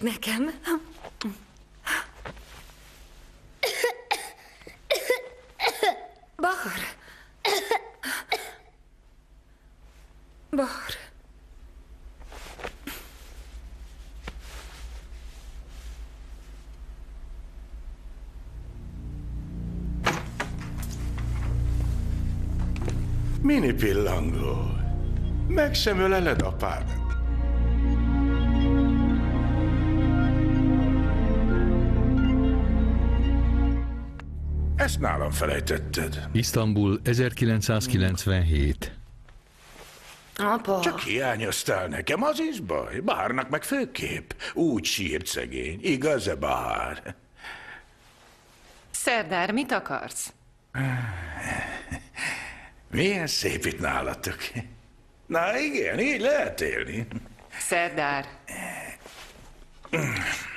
[SPEAKER 4] Nekem. Bahar! Bahar!
[SPEAKER 5] Mini pillangó. Meg sem öleled apád. Ezt nálam felejtetted.
[SPEAKER 2] Isztambul 1997.
[SPEAKER 4] Apa.
[SPEAKER 5] Csak hiányoztál nekem, az is baj. Bárnak meg főképp. Úgy sírt szegény. Igaz-e, Bár?
[SPEAKER 6] Szerdár, mit akarsz? *sighs*
[SPEAKER 5] Milyen szép itt nálatok. Na igen, így lehet élni.
[SPEAKER 6] Szerdár, *sighs*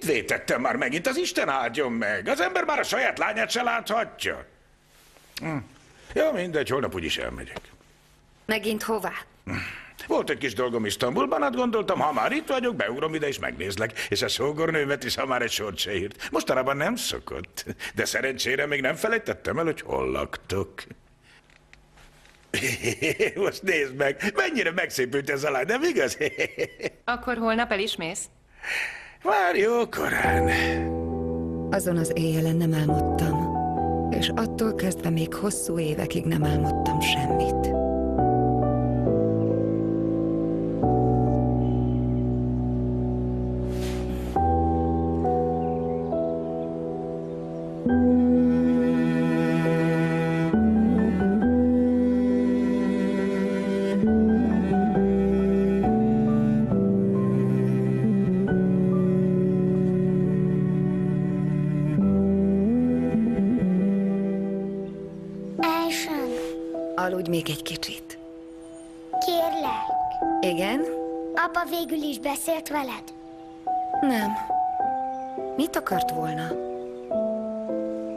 [SPEAKER 5] Mit vétettem már megint? Az Isten áldjon meg. Az ember már a saját lányát se láthatja. Hm. Jó, mindegy, holnap úgyis elmegyek.
[SPEAKER 4] Megint hová?
[SPEAKER 5] Volt egy kis dolgom Isztambulban, hát gondoltam, ha már itt vagyok, beugrom ide és megnézlek, és a sógornőmet is, ha már egy sort se írt. Mostanában nem szokott, de szerencsére még nem felejtettem el, hogy hol laktok. *laughs* Most nézd meg, mennyire megszépült ez a lány, nem igaz? *laughs*
[SPEAKER 6] akkor holnap elismész?
[SPEAKER 5] Már jó korán.
[SPEAKER 4] Azon az éjjelen nem álmodtam, és attól kezdve még hosszú évekig nem álmodtam semmit.
[SPEAKER 11] Beszélt veled?
[SPEAKER 4] Nem. Mit akart volna?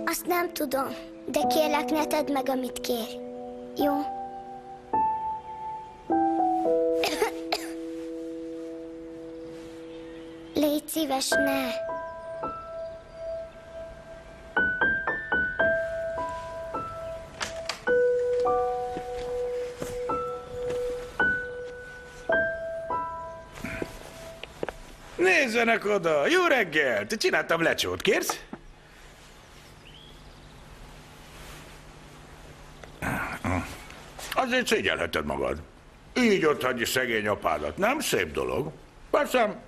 [SPEAKER 11] Azt nem tudom, de kérlek ne tedd meg, amit kér. Jó? *coughs* Légy szíves, ne.
[SPEAKER 5] Nézzenek oda! Jó reggelt! Csináltam lecsót, kérsz? Azért szégyelheted magad. Így ott hagyj szegény apádat. Nem szép dolog. Persze,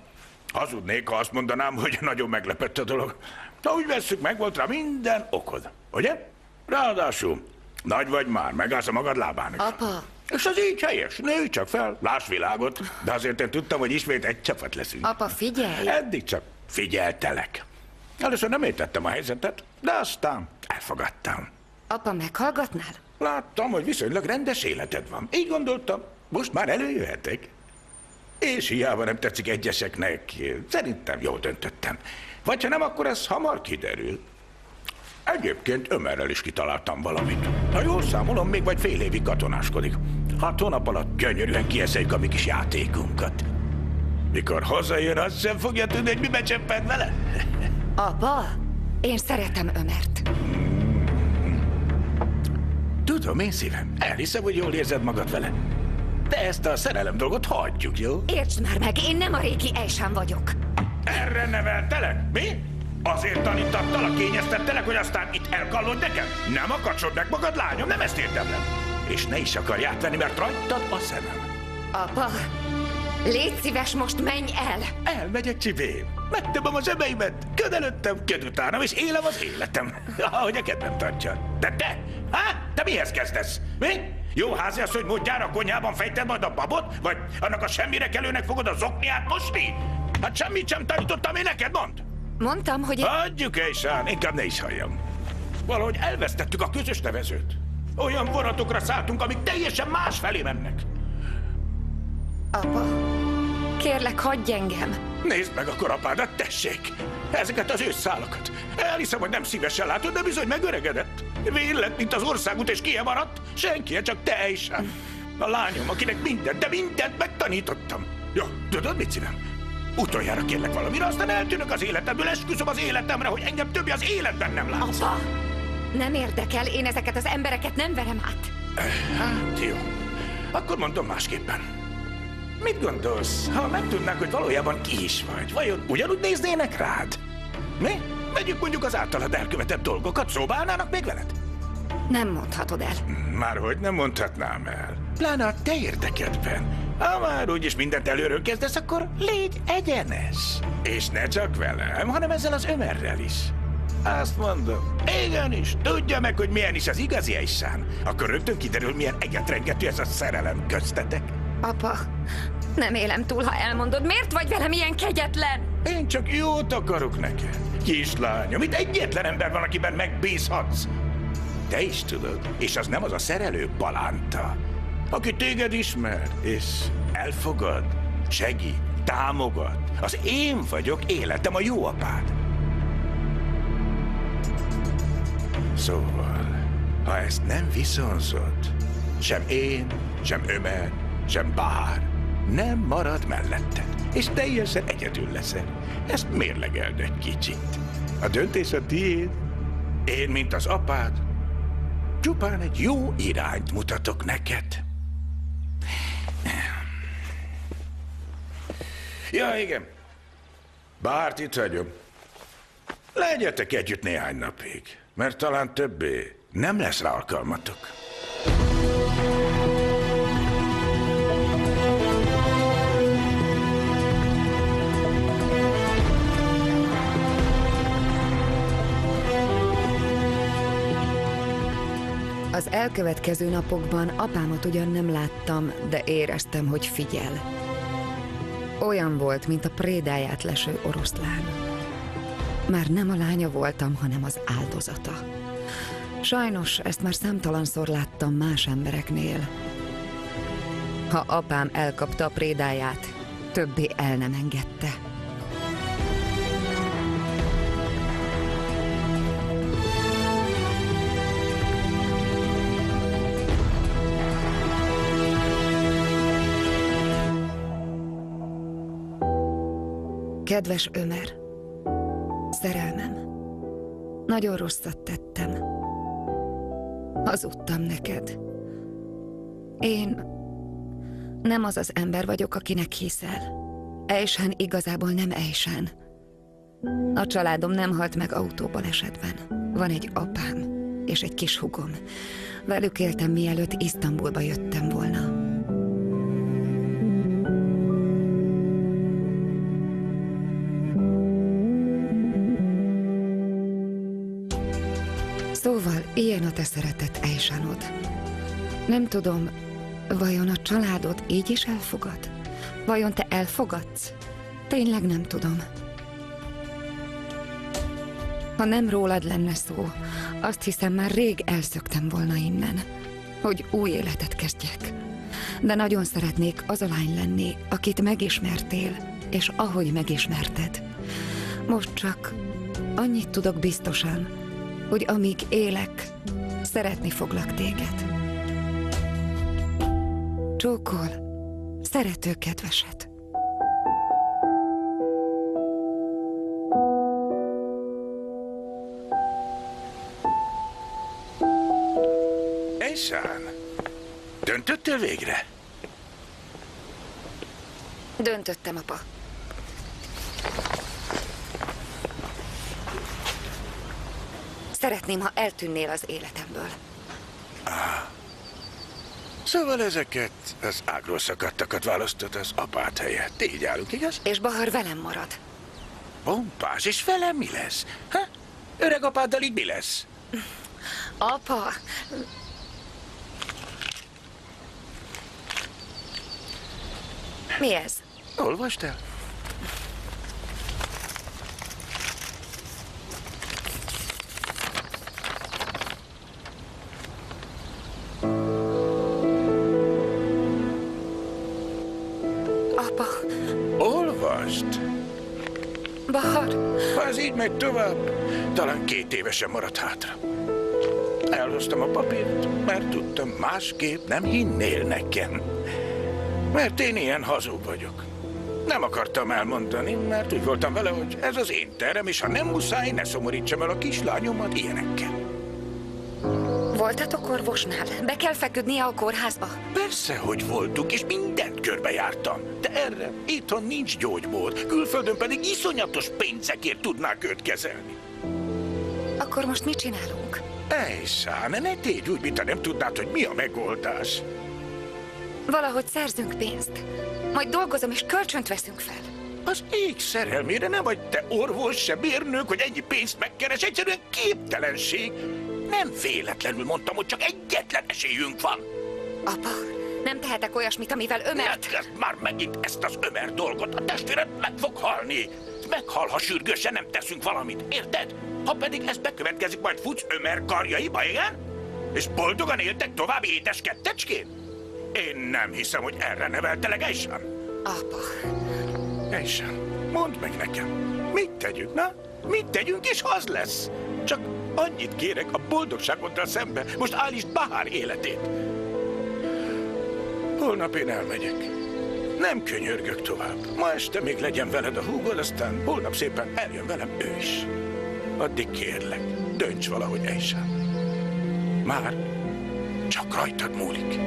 [SPEAKER 5] hazudnék, ha azt mondanám, hogy nagyon meglepett a dolog. Ha úgy vesszük, meg volt rá minden okod. Ugye? Ráadásul, nagy vagy már, megállsz a magad lábán is.
[SPEAKER 4] Apa,
[SPEAKER 5] És az így helyes. Nőj csak fel, láss világot. De azért én tudtam, hogy ismét egy csapat leszünk.
[SPEAKER 4] apa, figyelj!
[SPEAKER 5] Eddig csak figyeltelek. Először nem értettem a helyzetet, de aztán elfogadtam.
[SPEAKER 4] Apa, meghallgatnál?
[SPEAKER 5] Láttam, hogy viszonylag rendes életed van. Így gondoltam, most már előjöhetek. És hiába nem tetszik egyeseknek, szerintem jól döntöttem. Vagy ha nem, akkor ez hamar kiderül. Egyébként Ömerrel is kitaláltam valamit. Ha jól számolom, még vagy fél évig katonáskodik. Hat hónap alatt gyönyörűen kieszeljük a mi kis játékunkat. Mikor hazajön, azt sem fogja tudni, hogy mibe cseppent vele.
[SPEAKER 4] Apa, én szeretem Ömert.
[SPEAKER 5] Tudom, én szívem. Elhiszem, hogy jól érzed magad vele. De ezt a szerelem dolgot hagyjuk, jó?
[SPEAKER 4] Értsd már meg, én nem a régi Ejsán vagyok.
[SPEAKER 5] Erre neveltelek? Mi? Azért tanítattalak, kényeztettelek, hogy aztán itt elkallod nekem? Nem akacsod meg magad, lányom, nem ezt érdemlem. És ne is akarj átvenni, mert rajtad a szemem.
[SPEAKER 4] Apa, légy szíves, most menj el!
[SPEAKER 5] Elmegyek, csibém. Megtöböm az ebeimet, köd előttem, köd utánam, és élem az életem. *laughs* Ahogy a kedvem tartja. De te? Há? Te mihez kezdesz? Mi? Jó házi az, hogy módjára a konyhában fejted majd a babot? Vagy annak a semmire kelőnek fogod a zokniát mosni? Hát semmit sem tanítottam én neked, mond!
[SPEAKER 4] Mondtam, hogy... én-
[SPEAKER 5] Adjuk, Eisán, inkább ne is halljam. Valahogy elvesztettük a közös nevezőt. Olyan vonatokra szálltunk, amik teljesen más felé mennek.
[SPEAKER 4] Apa, kérlek, hagyj engem.
[SPEAKER 5] Nézd meg akkor apádat, tessék! Ezeket az ősszálakat. Elhiszem, hogy nem szívesen látod, de bizony megöregedett. Vén lett, mint az országút, és ki maradt? Senki, csak te is. A lányom, akinek mindent, de mindent megtanítottam. Jó, tudod, mit szívem? Utoljára kérlek valamire, aztán eltűnök az életemből, esküszöm az életemre, hogy engem többi az életben nem látsz.
[SPEAKER 4] Apa, nem érdekel, én ezeket az embereket nem verem át.
[SPEAKER 5] Hát jó. Akkor mondom másképpen. Mit gondolsz, ha megtudnák, hogy valójában ki is vagy? Vajon ugyanúgy néznének rád? Mi? Vegyük mondjuk az általad elkövetett dolgokat, szóba állnának még veled?
[SPEAKER 4] Nem mondhatod el.
[SPEAKER 5] Már hogy nem mondhatnám el. Pláne a te érdekedben. Ha már úgyis mindent előről kezdesz, akkor légy egyenes. És ne csak velem, hanem ezzel az Ömerrel is. Azt mondom, igenis, tudja meg, hogy milyen is az igazi Eisán. Akkor rögtön kiderül, milyen egetrengető ez a szerelem köztetek.
[SPEAKER 4] Apa, nem élem túl, ha elmondod. Miért vagy velem ilyen kegyetlen?
[SPEAKER 5] Én csak jót akarok neked. Kislányom, itt egyetlen ember van, akiben megbízhatsz. Te is tudod, és az nem az a szerelő palánta, aki téged ismer, és elfogad, segít, támogat. Az én vagyok életem a jó apád. Szóval, ha ezt nem viszonzod, sem én, sem Ömer, sem Bár nem marad melletted, és teljesen egyedül leszel. Ezt mérlegeld egy kicsit. A döntés a tiéd. Én, mint az apád, csupán egy jó irányt mutatok neked. Ja, igen. Bárt itt vagyok. Legyetek együtt néhány napig, mert talán többé nem lesz rá alkalmatok.
[SPEAKER 4] Az elkövetkező napokban apámat ugyan nem láttam, de éreztem, hogy figyel. Olyan volt, mint a prédáját leső oroszlán. Már nem a lánya voltam, hanem az áldozata. Sajnos ezt már számtalanszor láttam más embereknél. Ha apám elkapta a prédáját, többé el nem engedte. Kedves Ömer, szerelmem, nagyon rosszat tettem. Hazudtam neked. Én nem az az ember vagyok, akinek hiszel. Ejsán igazából nem Ejsán. A családom nem halt meg autóbalesetben. Van egy apám és egy kis hugom. Velük éltem, mielőtt Isztambulba jöttem volna. Ilyen a te szeretett Ejsánod. Nem tudom, vajon a családod így is elfogad? Vajon te elfogadsz? Tényleg nem tudom. Ha nem rólad lenne szó, azt hiszem már rég elszöktem volna innen, hogy új életet kezdjek. De nagyon szeretnék az a lány lenni, akit megismertél, és ahogy megismerted. Most csak annyit tudok biztosan, hogy amíg élek, szeretni foglak téged. Csókol, szerető kedveset.
[SPEAKER 5] Ejsán, döntöttél végre?
[SPEAKER 4] Döntöttem, apa. Szeretném, ha eltűnnél az életemből.
[SPEAKER 5] Szóval ezeket az ágról szakadtakat választott az apát helyett. Így állunk, igaz?
[SPEAKER 4] És Bahar velem marad.
[SPEAKER 5] Pompás, és velem mi lesz? Ha? Öreg apáddal így mi lesz?
[SPEAKER 4] Apa, mi ez?
[SPEAKER 5] Olvasd el. Megy tovább, talán két évesen marad hátra. Elhoztam a papírt, mert tudtam, másképp nem hinnél nekem. Mert én ilyen hazug vagyok. Nem akartam elmondani, mert úgy voltam vele, hogy ez az én terem, és ha nem muszáj, ne szomorítsam el a kislányomat ilyenekkel.
[SPEAKER 4] Voltatok orvosnál? Be kell feküdnie a kórházba?
[SPEAKER 5] Persze, hogy voltunk, és mindent körbejártam. De erre itthon nincs gyógymód, külföldön pedig iszonyatos pénzekért tudnák őt kezelni.
[SPEAKER 4] Akkor most mit csinálunk?
[SPEAKER 5] Ejszán, ne tégy úgy, mintha nem tudnád, hogy mi a megoldás.
[SPEAKER 4] Valahogy szerzünk pénzt. Majd dolgozom és kölcsönt veszünk fel.
[SPEAKER 5] Az ég szerelmére nem vagy te orvos, se mérnök, hogy ennyi pénzt megkeres. Egyszerűen képtelenség. Nem véletlenül mondtam, hogy csak egyetlen esélyünk van.
[SPEAKER 4] Apa, nem tehetek olyasmit, amivel ömert...
[SPEAKER 5] Ne kezd már megint ezt az ömer dolgot. A testvéred meg fog halni. Meghal, ha sürgősen nem teszünk valamit. Érted? Ha pedig ez bekövetkezik, majd futsz ömer karjaiba, igen? És boldogan éltek tovább édeskettecskén? Én nem hiszem, hogy erre neveltelek, Ejsan.
[SPEAKER 4] Apa.
[SPEAKER 5] Ejsan, mondd meg nekem, mit tegyünk, na? Mit tegyünk, és az lesz? Csak annyit kérek a boldogságoddal szembe. Most állítsd Bahár életét. Holnap én elmegyek. Nem könyörgök tovább. Ma este még legyen veled a húgod, aztán holnap szépen eljön velem ő is. Addig kérlek, dönts valahogy, Ejsan. Már csak rajtad múlik.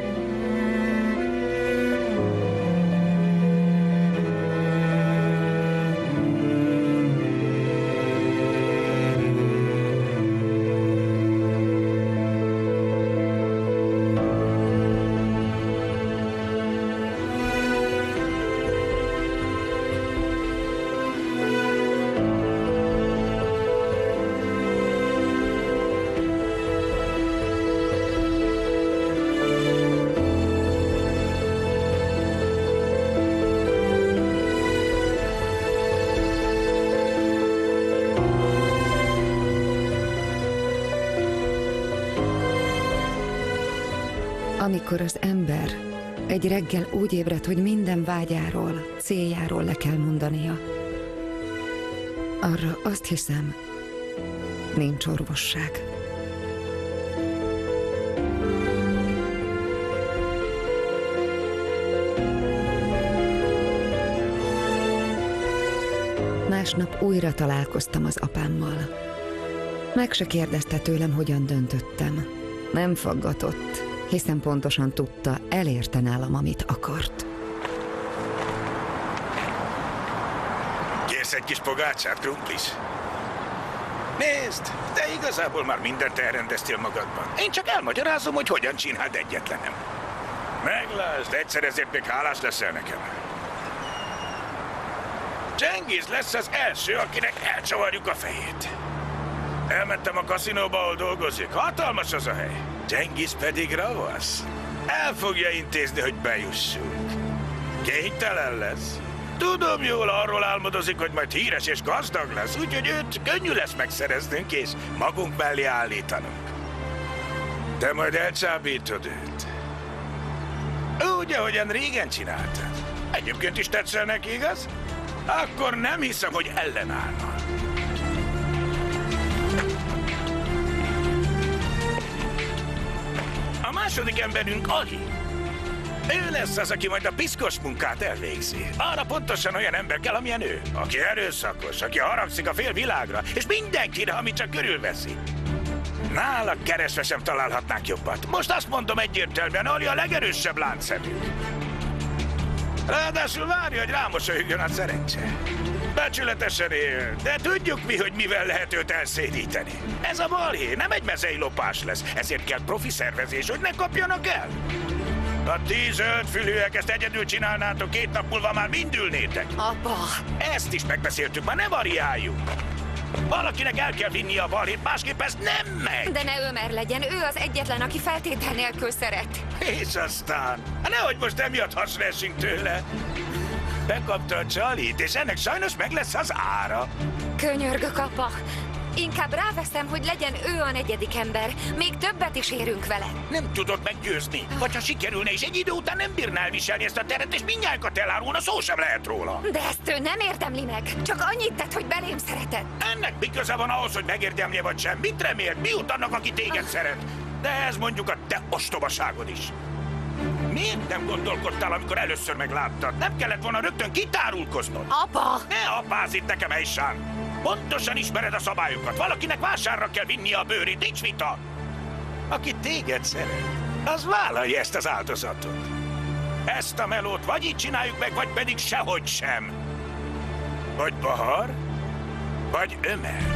[SPEAKER 4] Amikor az ember egy reggel úgy ébred, hogy minden vágyáról, céljáról le kell mondania, arra azt hiszem, nincs orvosság. Másnap újra találkoztam az apámmal. Meg se kérdezte tőlem, hogyan döntöttem. Nem faggatott, hiszen pontosan tudta, elérte nálam, amit akart.
[SPEAKER 5] Kérsz egy kis pogácsát, krumplis? Nézd, te igazából már mindent elrendeztél magadban. Én csak elmagyarázom, hogy hogyan csináld egyetlenem. Meglásd, egyszer ezért még hálás leszel nekem. Cengiz lesz az első, akinek elcsavarjuk a fejét. Elmentem a kaszinóba, ahol dolgozik. Hatalmas az a hely. Cengiz pedig ravasz. El fogja intézni, hogy bejussunk. Kénytelen lesz. Tudom jól, arról álmodozik, hogy majd híres és gazdag lesz, úgyhogy őt könnyű lesz megszereznünk és magunk mellé állítanunk. Te majd elcsábítod őt. Úgy, ahogyan régen csináltad. Egyébként is tetszel neki, igaz? Akkor nem hiszem, hogy ellenállna. Második emberünk Ali. Ő lesz az, aki majd a piszkos munkát elvégzi. Arra pontosan olyan ember kell, amilyen ő. Aki erőszakos, aki haragszik a fél világra, és mindenkire, amit csak körülveszi. Nála keresve sem találhatnánk jobbat. Most azt mondom egyértelműen, Ali a legerősebb láncszemünk. Ráadásul várja, hogy rámosolyogjon a szerencse. Becsületesen él, de tudjuk mi, hogy mivel lehet őt elszédíteni. Ez a balhé nem egy mezei lopás lesz, ezért kell profi szervezés, hogy ne kapjanak el. A ti zöldfülűek ezt egyedül csinálnátok, két nap múlva már mind ülnétek.
[SPEAKER 4] Apa!
[SPEAKER 5] Ezt is megbeszéltük, már ne variáljuk. Valakinek el kell vinni a balhét, másképp ez nem megy.
[SPEAKER 4] De ne Ömer legyen, ő az egyetlen, aki feltétel nélkül szeret.
[SPEAKER 5] És aztán, hát nehogy most emiatt hasra esünk tőle. Bekapta a csalit, és ennek sajnos meg lesz az ára.
[SPEAKER 4] Könyörgök, apa! Inkább ráveszem, hogy legyen ő a negyedik ember. Még többet is érünk vele.
[SPEAKER 5] Nem tudod meggyőzni. Vagy ha sikerülne, és egy idő után nem bírná elviselni ezt a teret, és mindnyájunkat elárulna, szó sem lehet róla.
[SPEAKER 4] De ezt ő nem érdemli meg. Csak annyit tett, hogy belém szeretett.
[SPEAKER 5] Ennek mi köze van ahhoz, hogy megérdemlje vagy sem? Mit remélt? Mi jut annak, aki téged szeret? De ez mondjuk a te ostobaságod is. Miért nem gondolkodtál, amikor először megláttad? Nem kellett volna rögtön kitárulkoznod?
[SPEAKER 4] Apa!
[SPEAKER 5] Ne apáz itt nekem, Eisán! Pontosan ismered a szabályokat. Valakinek vásárra kell vinnie a bőrét, nincs vita. Aki téged szeret, az vállalja ezt az áldozatot. Ezt a melót vagy így csináljuk meg, vagy pedig sehogy sem. Vagy Bahar, vagy Ömer.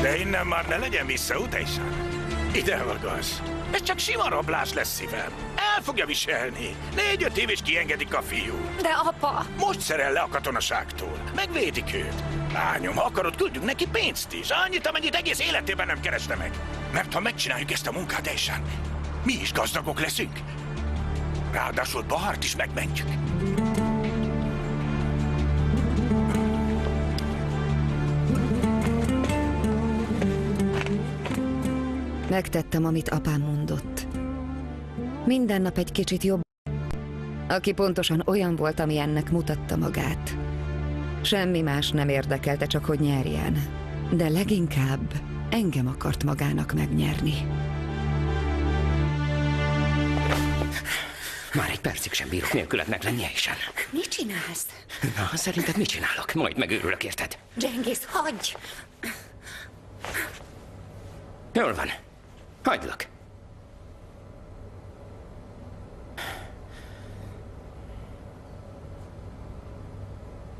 [SPEAKER 5] De innen már ne legyen vissza, Utejszán. Ide magas. Ez csak sima rablás lesz szívem. El fogja viselni. Négy-öt év és kiengedik a fiú.
[SPEAKER 4] De apa...
[SPEAKER 5] Most szerel le a katonaságtól. Megvédik őt. Lányom, ha akarod, küldjünk neki pénzt is. Annyit, amennyit egész életében nem kereste meg. Mert ha megcsináljuk ezt a munkát, Eisen, mi is gazdagok leszünk. Ráadásul Bahart is megmentjük.
[SPEAKER 4] Megtettem, amit apám mondott. Minden nap egy kicsit jobb, aki pontosan olyan volt, ami ennek mutatta magát. Semmi más nem érdekelte, csak hogy nyerjen. De leginkább engem akart magának megnyerni.
[SPEAKER 16] Már egy percig sem bírok nélküled meglenni, Eisen.
[SPEAKER 4] Mit csinálsz?
[SPEAKER 16] Na, szerinted mit csinálok? Majd megőrülök, érted?
[SPEAKER 4] Genghis, hagyj!
[SPEAKER 16] Jól van. Hagylak.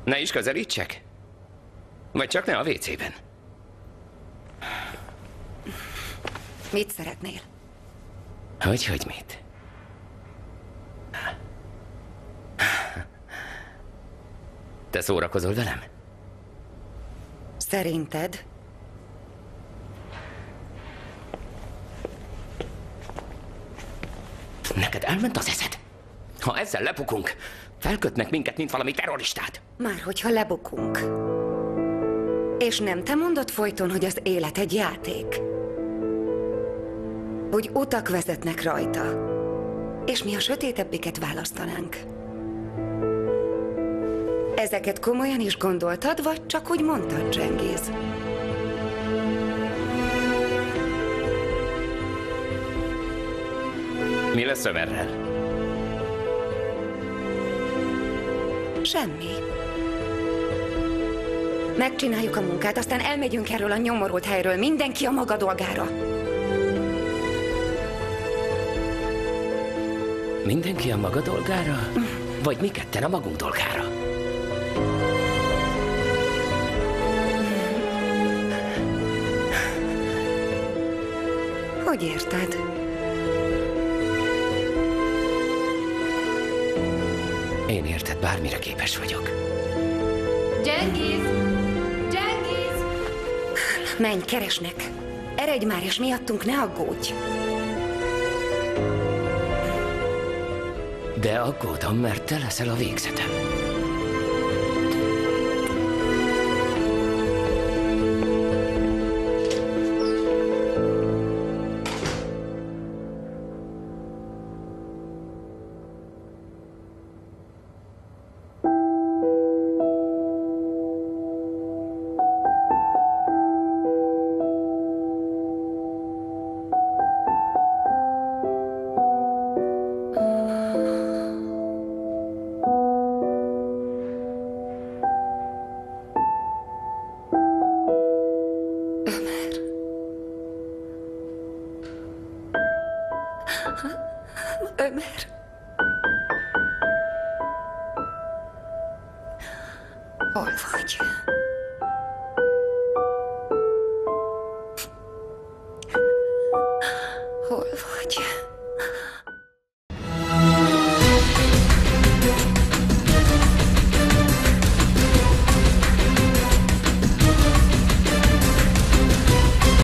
[SPEAKER 16] Ne is közelítsek? Vagy csak ne a WC-ben?
[SPEAKER 4] Mit szeretnél?
[SPEAKER 16] Hogy, hogy mit? Te szórakozol velem?
[SPEAKER 4] Szerinted?
[SPEAKER 16] Neked elment az eszed? Ha ezzel lepukunk, felkötnek minket, mint valami terroristát.
[SPEAKER 4] Már hogyha lebukunk. És nem te mondod folyton, hogy az élet egy játék? Hogy utak vezetnek rajta. És mi a sötétebbiket választanánk. Ezeket komolyan is gondoltad, vagy csak úgy mondtad, Zsengéz?
[SPEAKER 16] Ömerrel?
[SPEAKER 4] Semmi. Megcsináljuk a munkát, aztán elmegyünk erről a nyomorult helyről, mindenki a maga dolgára.
[SPEAKER 16] Mindenki a maga dolgára? Vagy mi ketten a magunk dolgára?
[SPEAKER 4] Hogy érted?
[SPEAKER 16] Én érted, bármire képes vagyok.
[SPEAKER 1] Genghis! Genghis!
[SPEAKER 4] Menj, keresnek! Eredj már, és miattunk ne aggódj!
[SPEAKER 16] De aggódom, mert te leszel a végzetem.